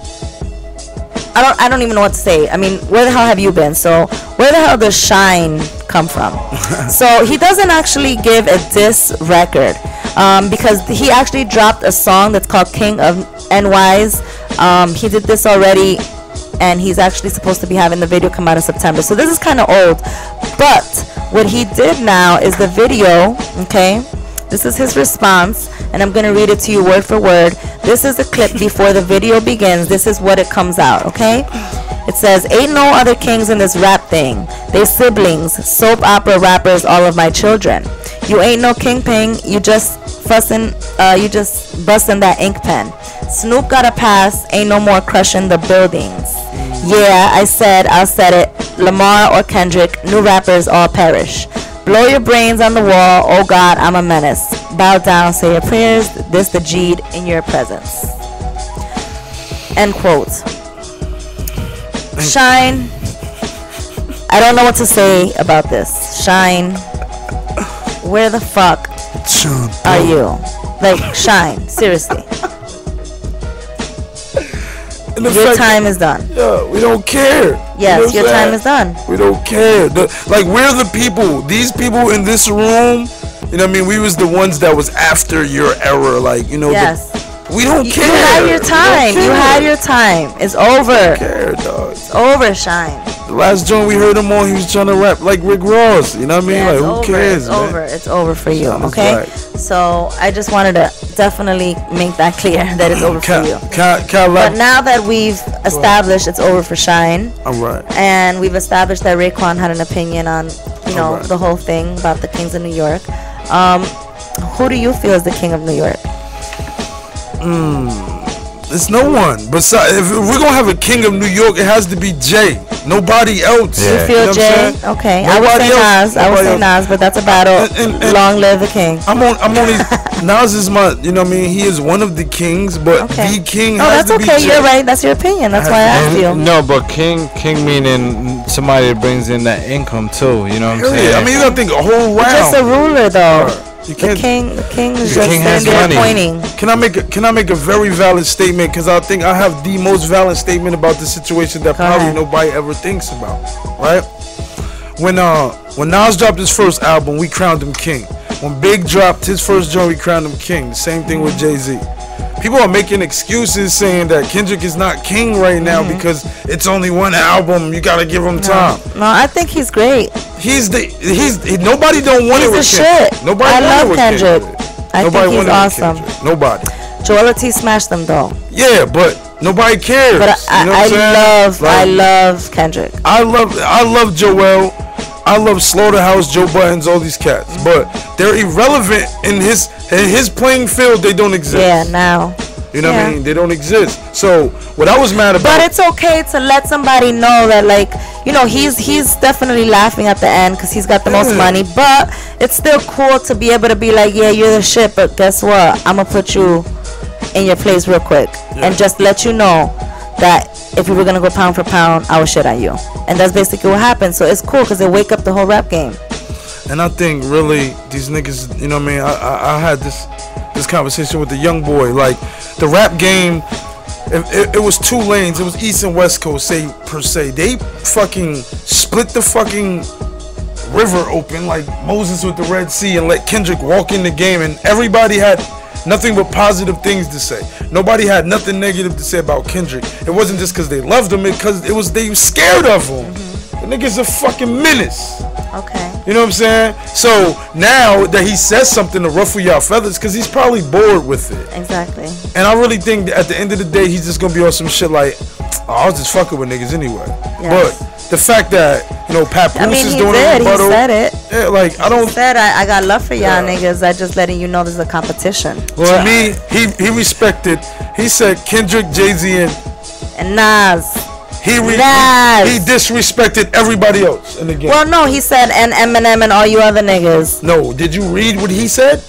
Speaker 2: I don't. I don't even know what to say. I mean, where the hell have you been? So, where the hell does Shyne come from? so he doesn't actually give a diss record um, because he actually dropped a song that's called King of NYs. Um, he did this already and he's actually supposed to be having the video come out in September. So this is kind of old. But what he did now is the video, okay? This is his response, and I'm going to read it to you word for word. This is a clip before the video begins. This is what it comes out, okay? It says, Ain't no other kings in this rap thing. They siblings, soap opera rappers, all of my children. You ain't no kingpin, you just fussin', uh, you just bustin' that ink pen. Snoop got a pass, ain't no more crushing the buildings. Yeah, I said, I'll set it. Lamar or Kendrick, new rappers all perish. Blow your brains on the wall, oh God, I'm a menace. Bow down, say your prayers, this the G'd in your presence. End quote. Shyne. I don't know what to say about this. Shyne. Where the fuck are you? Like, Shyne. Seriously.
Speaker 4: The
Speaker 2: Your time is done.
Speaker 4: Yeah, we don't care.
Speaker 2: Yes,
Speaker 4: You know
Speaker 2: your time is done.
Speaker 4: We don't care. The- like we're the people. These people in this room. You know what I mean? We was the ones that was after your era. Like you know. the-
Speaker 2: Yes.
Speaker 4: We don't
Speaker 2: You,
Speaker 4: care.
Speaker 2: you had your time. You had your time. It's over.
Speaker 4: Care, dog.
Speaker 2: It's over, Shyne.
Speaker 4: The last joint we heard him on, he was trying to rap like Rick Ross. You know what I mean?
Speaker 2: Yeah,
Speaker 4: like who
Speaker 2: over.
Speaker 4: cares,
Speaker 2: it's
Speaker 4: man?
Speaker 2: over. It's over for you.
Speaker 4: Shyne
Speaker 2: Okay. So I just wanted to definitely make that clear that it's over for you.
Speaker 4: can, can
Speaker 2: But now that we've established it's over for Shyne,
Speaker 4: All right.
Speaker 2: and we've established that Raekwon had an opinion on, you know,
Speaker 4: Alright.
Speaker 2: the whole thing about the Kings of New York. Um, who do you feel is the King of New York? Mm.
Speaker 4: There's no one. Besides, if we're gonna have a king of New York, it has to be Jay. Nobody else.
Speaker 5: Yeah.
Speaker 2: You feel
Speaker 4: know I'm
Speaker 2: Jay?
Speaker 4: saying?
Speaker 2: Okay, I would
Speaker 4: Nobody
Speaker 2: say
Speaker 4: else-
Speaker 2: Nas. I would
Speaker 4: nobody
Speaker 2: say
Speaker 4: else.
Speaker 2: Nas, but that's a battle.
Speaker 4: And- and- and-
Speaker 2: Long live the King.
Speaker 4: I'm on. I'm only. Nas is my. You know what I mean? He is one of the kings, but
Speaker 2: Okay.
Speaker 4: the king
Speaker 2: Oh,
Speaker 4: has
Speaker 2: that's
Speaker 4: to be Oh, that's
Speaker 2: okay.
Speaker 4: Jay.
Speaker 2: You're right. That's your opinion. That's why I asked you.
Speaker 5: No, but king, king meaning somebody that brings in that income too. You know what I'm
Speaker 4: Period.
Speaker 5: saying?
Speaker 4: I mean, you gotta think a whole round.
Speaker 2: Just a ruler, though. The king, the king is
Speaker 5: The
Speaker 2: just
Speaker 5: king
Speaker 2: sitting
Speaker 5: has money.
Speaker 2: pointing.
Speaker 4: Can I make a, can I make a very valid statement? Because I think I have the most valid statement about the situation that
Speaker 2: Go
Speaker 4: probably
Speaker 2: ahead.
Speaker 4: nobody ever thinks about. Right? When uh when Nas dropped his first album, we crowned him king. When Big dropped his first joint, we crowned him king. The same thing with Jay Z. People are making excuses saying that Kendrick is not king right now
Speaker 2: Mm-hmm.
Speaker 4: because it's only one album. You gotta give him time.
Speaker 2: No, I think he's great.
Speaker 4: He's the he's he, nobody don't want
Speaker 2: He's
Speaker 4: it with
Speaker 2: shit.
Speaker 4: Kendrick. Nobody
Speaker 2: I love
Speaker 4: it with
Speaker 2: Kendrick. I
Speaker 4: nobody
Speaker 2: think he's
Speaker 4: want it with
Speaker 2: awesome.
Speaker 4: Kendrick. Nobody.
Speaker 2: Joell T smashed them though.
Speaker 4: Yeah, but nobody cares.
Speaker 2: But I,
Speaker 4: you know
Speaker 2: I,
Speaker 4: saying?
Speaker 2: love, I love Kendrick.
Speaker 4: I love, I love Joell. I love Slaughterhouse, Joe Budden, all these cats. But they're irrelevant in his in his playing field. They don't exist.
Speaker 2: Yeah, now.
Speaker 4: You know what. I mean? They don't exist. So what I was mad about.
Speaker 2: But it's okay to let somebody know that, like, you know, he's he's definitely laughing at the end because he's got the most money. But it's still cool to be able to be like, yeah, you're the shit. But guess what? I'm gonna put you in your place real quick and just let you know that if we were gonna go pound for pound, I would shit on you. And that's basically what happened. So it's cool because they wake up the whole rap game.
Speaker 4: And I think really these niggas, you know what I mean? I, I, I had this this conversation with the young boy. Like the rap game, it, it, it was two lanes. It was East and West Coast, say per se. They fucking split the fucking river open like Moses with the Red Sea and let Kendrick walk in the game, and everybody had nothing but positive things to say. Nobody had nothing negative to say about Kendrick. It wasn't just because they loved him, because it was they were scared of him. The nigga's a fucking menace.
Speaker 2: Okay.
Speaker 4: You know what I'm saying? So now that he says something to ruffle y'all feathers, because he's probably bored with it.
Speaker 2: Exactly.
Speaker 4: And I really think that at the end of the day, he's just gonna be on some shit like, oh, I was just fucking with niggas anyway.
Speaker 2: Yes.
Speaker 4: But the fact that you know Pat
Speaker 2: I mean,
Speaker 4: is doing
Speaker 2: did.
Speaker 4: a
Speaker 2: He said it.
Speaker 4: yeah, like I don't.
Speaker 2: Said I, I got love for y'all
Speaker 4: Yeah.
Speaker 2: niggas. I just letting you know there's a competition.
Speaker 4: Well, to me, he he respected. He said Kendrick, Jay Z, and
Speaker 2: And Nas.
Speaker 4: he re-
Speaker 2: Nas.
Speaker 4: he, he disrespected everybody else in the game.
Speaker 2: Well, no, he said and Eminem and all you other niggas.
Speaker 4: No, did you read what he said?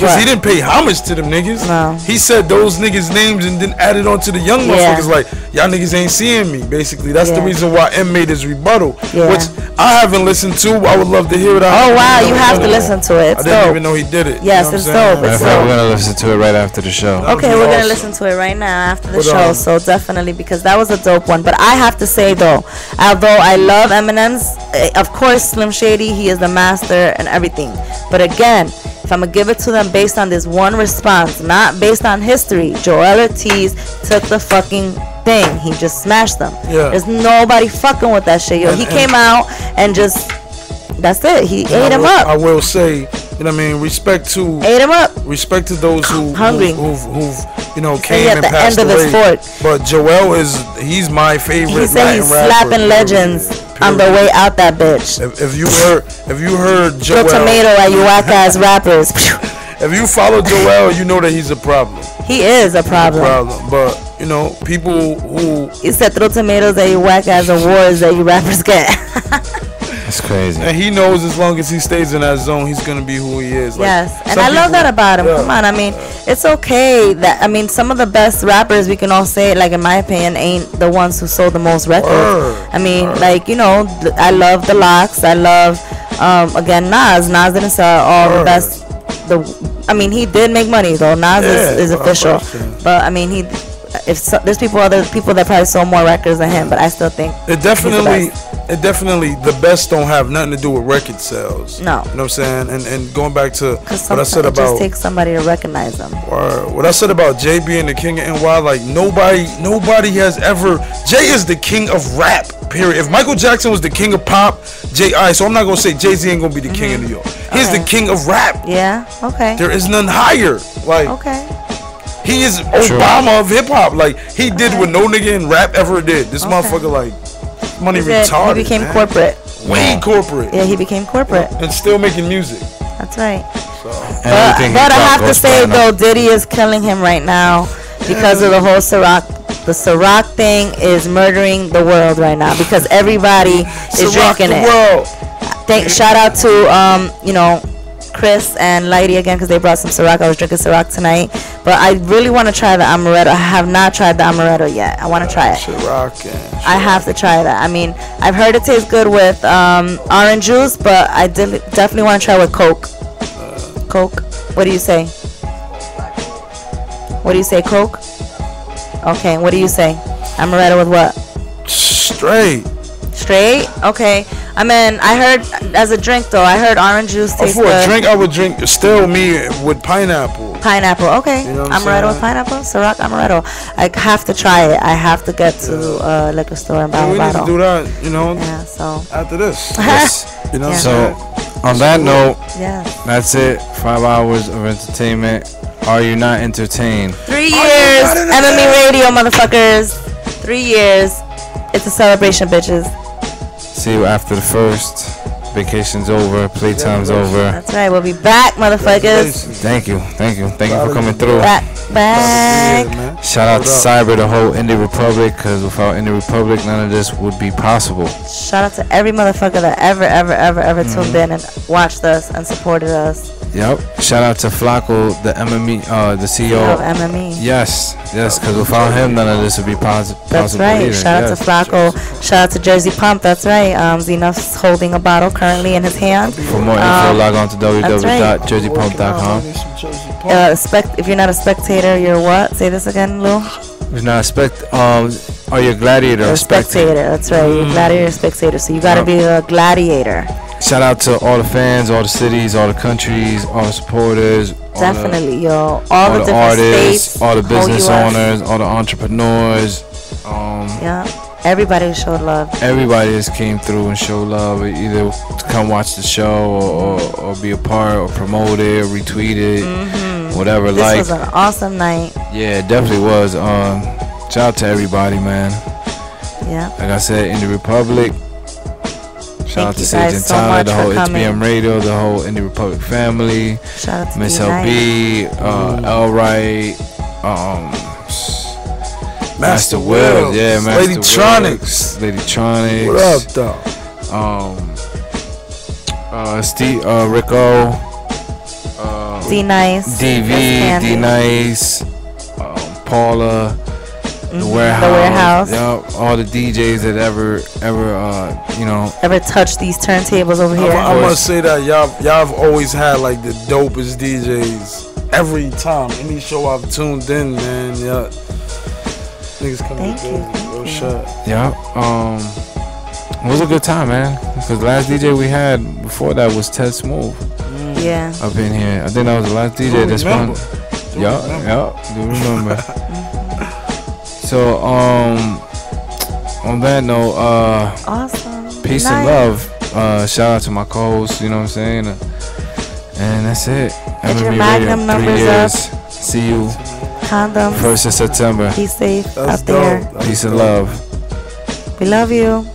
Speaker 4: Because he didn't pay homage to them niggas.
Speaker 2: No.
Speaker 4: He said those niggas' names and then added on to the young
Speaker 2: Yeah.
Speaker 4: motherfuckers like, y'all niggas ain't seeing me, basically. That's the reason why M made his rebuttal.
Speaker 2: Yeah.
Speaker 4: Which I haven't listened to. I would love to hear it.
Speaker 2: Oh wow, you have to listen to it.
Speaker 4: I
Speaker 2: It's
Speaker 4: didn't
Speaker 2: dope.
Speaker 4: even know he did it.
Speaker 2: Yes,
Speaker 4: you know
Speaker 2: it's
Speaker 4: I'm
Speaker 2: dope. It's dope.
Speaker 5: we're gonna listen to it right after the show.
Speaker 2: Okay, we're gonna listen to it right now after the
Speaker 4: But,
Speaker 2: show.
Speaker 4: um,
Speaker 2: So definitely because that was a dope one. But I have to say though, although I love Eminem's, eh, of course Slim Shady, he is the master and everything. But again, if I'm gonna give it to them based on this one response, not based on history, Joell Ortiz took the fucking thing. He just smashed them.
Speaker 4: Yeah.
Speaker 2: There's nobody fucking with that shit. Yo,
Speaker 4: And-
Speaker 2: he
Speaker 4: and-
Speaker 2: came out and just that's it. He ate
Speaker 4: I
Speaker 2: him
Speaker 4: will,
Speaker 2: up.
Speaker 4: I will say, you know what I mean, respect to
Speaker 2: ate him up.
Speaker 4: respect to those who
Speaker 2: Hungry.
Speaker 4: who, who've, who've you know came and
Speaker 2: the
Speaker 4: passed
Speaker 2: end of
Speaker 4: away. But Joell is he's my favorite.
Speaker 2: He said
Speaker 4: Latin
Speaker 2: he's slapping legends on the way out that bitch.
Speaker 4: If, if you heard, if you heard
Speaker 2: Throw
Speaker 4: Joell,
Speaker 2: tomato at you whack ass rappers.
Speaker 4: if you follow Joell, you know that he's a problem.
Speaker 2: he is a problem.
Speaker 4: Problem. But you know, people who
Speaker 2: He said throw tomatoes at you whack ass awards that you rappers get.
Speaker 5: That's crazy.
Speaker 4: and he knows as long as he stays in that zone, he's gonna be who he is. Like,
Speaker 2: yes, and
Speaker 4: some
Speaker 2: I love that about him.
Speaker 4: yeah.
Speaker 2: Come on, I mean, it's okay that I mean some of the best rappers we can all say, like in my opinion, ain't the ones who sold the most records.
Speaker 4: Word,
Speaker 2: I mean, like you know, th- I love the LOX. I love um, again Nas. Nas didn't sell all the best. The I mean, he did make money though. Nas
Speaker 4: Yeah,
Speaker 2: is, is official, but I mean he. If so, there's people other people that probably sold more records than him, but I still think
Speaker 4: It definitely, it definitely, the best don't have nothing to do with record sales.
Speaker 2: No.
Speaker 4: you know what I'm saying. And and going back to what I said
Speaker 2: it just
Speaker 4: about
Speaker 2: takes somebody to recognize them.
Speaker 4: Word. What I said about Jay being the king of NY, like nobody, nobody has ever. Jay is the king of rap. Period. If Michael Jackson was the king of pop, Jay. Alright, so I'm not gonna say Jay Z ain't gonna be the king of mm-hmm. New York. He's the king of rap.
Speaker 2: Yeah. Okay.
Speaker 4: There is none higher. Like
Speaker 2: Okay.
Speaker 4: He is Obama of hip hop. Like he did what no nigga in rap ever did. This motherfucker like money
Speaker 2: He said
Speaker 4: retarded.
Speaker 2: he became
Speaker 4: man.
Speaker 2: corporate.
Speaker 4: Way corporate.
Speaker 2: Yeah, he became corporate.
Speaker 4: And still making music.
Speaker 2: That's right.
Speaker 5: And
Speaker 2: But, but I have to say
Speaker 5: platinum.
Speaker 2: though, Diddy is killing him right now because of the whole Ciroc. The Ciroc thing is murdering the world right now because everybody is
Speaker 4: Ciroc
Speaker 2: drinking
Speaker 4: the
Speaker 2: it.
Speaker 4: world.
Speaker 2: Thank, shout out to um, you know, Chris and Lighty again because they brought some Ciroc. I was drinking Ciroc tonight, but I really want to try the amaretto. I have not tried the amaretto yet. I want to try it.
Speaker 4: Shit rocking.
Speaker 2: I have to try that. I mean, I've heard it tastes good with um, orange juice, but I did, definitely want to try with Coke. Coke. What do you say? What do you say? Coke. Okay. What do you say? Amaretto with what?
Speaker 4: Straight.
Speaker 2: Straight. Okay. I mean, I heard as a drink though. I heard orange juice
Speaker 4: Oh,
Speaker 2: tastes
Speaker 4: for a
Speaker 2: good.
Speaker 4: drink, I would drink still me with pineapple.
Speaker 2: Pineapple. Okay.
Speaker 4: You know what I'm
Speaker 2: amaretto with pineapple. Ciroc amaretto. I have to try it. I have to get to uh, liquor store and buy
Speaker 4: And
Speaker 2: a
Speaker 4: we need to do that, you know,
Speaker 2: Yeah. So.
Speaker 4: after this.
Speaker 5: Yes.
Speaker 4: You know what I'm
Speaker 5: So, on that note,
Speaker 2: Yeah.
Speaker 5: that's it. Five hours of entertainment. Are you not entertained?
Speaker 2: Three years.
Speaker 4: got it
Speaker 2: MME Radio, motherfuckers. Three years. It's a celebration, bitches.
Speaker 5: See you after the first. Vacation's over. Playtime's over.
Speaker 2: That's right. We'll be back, motherfuckers.
Speaker 5: Thank you. Thank you. Thank you for coming through.
Speaker 2: Back, back.
Speaker 5: Shout out to Cyber, the whole Indie Republic, because without Indie Republic, none of this would be possible.
Speaker 2: Shout out to every motherfucker that ever, ever, ever, ever
Speaker 5: Mm-hmm.
Speaker 2: tuned in and watched us and supported us.
Speaker 5: Yep. Shout out to Flacco, the MME, uh, the CEO.
Speaker 2: Of MME.
Speaker 5: Yes, yes, because without him, none of this would be posi- possible.
Speaker 2: That's right.
Speaker 5: either.
Speaker 2: Shout out
Speaker 5: yes.
Speaker 2: to Flacco. Shout out to Jersey Pump. That's right. Um, holding a bottle currently in his hand.
Speaker 5: For more info,
Speaker 2: Um,
Speaker 5: log on to www.jerseypump.com.
Speaker 4: Need some Jersey Pump.
Speaker 2: Uh, spect- if you're not a spectator, you're what? Say this again, Lou.
Speaker 5: If not a spect, um, are you a gladiator or
Speaker 2: a spectator. That's right. You're a gladiator, spectator. So you gotta
Speaker 5: Yep.
Speaker 2: be a gladiator.
Speaker 5: Shout out to all the fans, all the cities, all the countries, all the supporters, all
Speaker 2: Definitely, yo. All,
Speaker 5: the, all
Speaker 2: the,
Speaker 5: the artists,
Speaker 2: states,
Speaker 5: all the business owners, all the entrepreneurs. Um,
Speaker 2: Yeah. Everybody who showed love.
Speaker 5: everybody just came through and showed love, either to come watch the show or, or, or be a part or promote it or retweet it, whatever.
Speaker 2: Mm-hmm. This
Speaker 5: like,
Speaker 2: was an awesome night.
Speaker 5: yeah, it definitely was. Um, shout out to everybody, man.
Speaker 2: Yeah.
Speaker 5: Like I said, in the Republic. Shout out to
Speaker 2: you
Speaker 5: Sage and
Speaker 2: so
Speaker 5: Tyler,
Speaker 2: much
Speaker 5: the whole. HBM Radio, the whole Indie Republic family,
Speaker 2: Shout out to
Speaker 5: Miss LB, uh, L. Wright, um, Master
Speaker 4: Wills.
Speaker 5: Wills, yeah, Master
Speaker 4: Ladytronics.
Speaker 5: Wills, Ladytronics.
Speaker 4: What up, though?
Speaker 5: Um, uh, Steve, uh, Rico, uh,
Speaker 2: D Nice.
Speaker 5: DV, D Nice, um, Paula, the warehouse,
Speaker 2: Mm-hmm. warehouse.
Speaker 5: Yup, all the DJs that ever, ever, uh, you know,
Speaker 2: Ever touched these turntables over
Speaker 4: I,
Speaker 2: here?
Speaker 4: I must say that y'all y'all have always had like the dopest DJs every time. Any show I've tuned in, man. Yeah. Niggas come
Speaker 2: Thank
Speaker 4: to
Speaker 2: you,
Speaker 4: good.
Speaker 2: thank
Speaker 4: Real
Speaker 2: you.
Speaker 4: shit.
Speaker 5: Yeah, um, it was a good time, man. Because the last DJ we had before that was Ted Smooth
Speaker 2: Yeah.
Speaker 5: up in here. I think that was the last DJ
Speaker 4: Do
Speaker 5: that's
Speaker 4: remember.
Speaker 5: fun.
Speaker 4: Do
Speaker 5: Yeah,
Speaker 4: remember.
Speaker 5: yeah, do remember. so, um, on that note, uh,
Speaker 2: Awesome.
Speaker 5: peace
Speaker 2: night.
Speaker 5: and love. Uh, shout out to my co-hosts. You know what I'm saying? Uh, and that's it.
Speaker 2: Get your
Speaker 5: MMA
Speaker 2: Magnum
Speaker 5: Radio,
Speaker 2: numbers
Speaker 5: three years. See you
Speaker 2: Condoms.
Speaker 5: first of September.
Speaker 2: Be safe
Speaker 4: That's
Speaker 2: out there.
Speaker 4: That's
Speaker 5: Peace and love.
Speaker 2: We love you.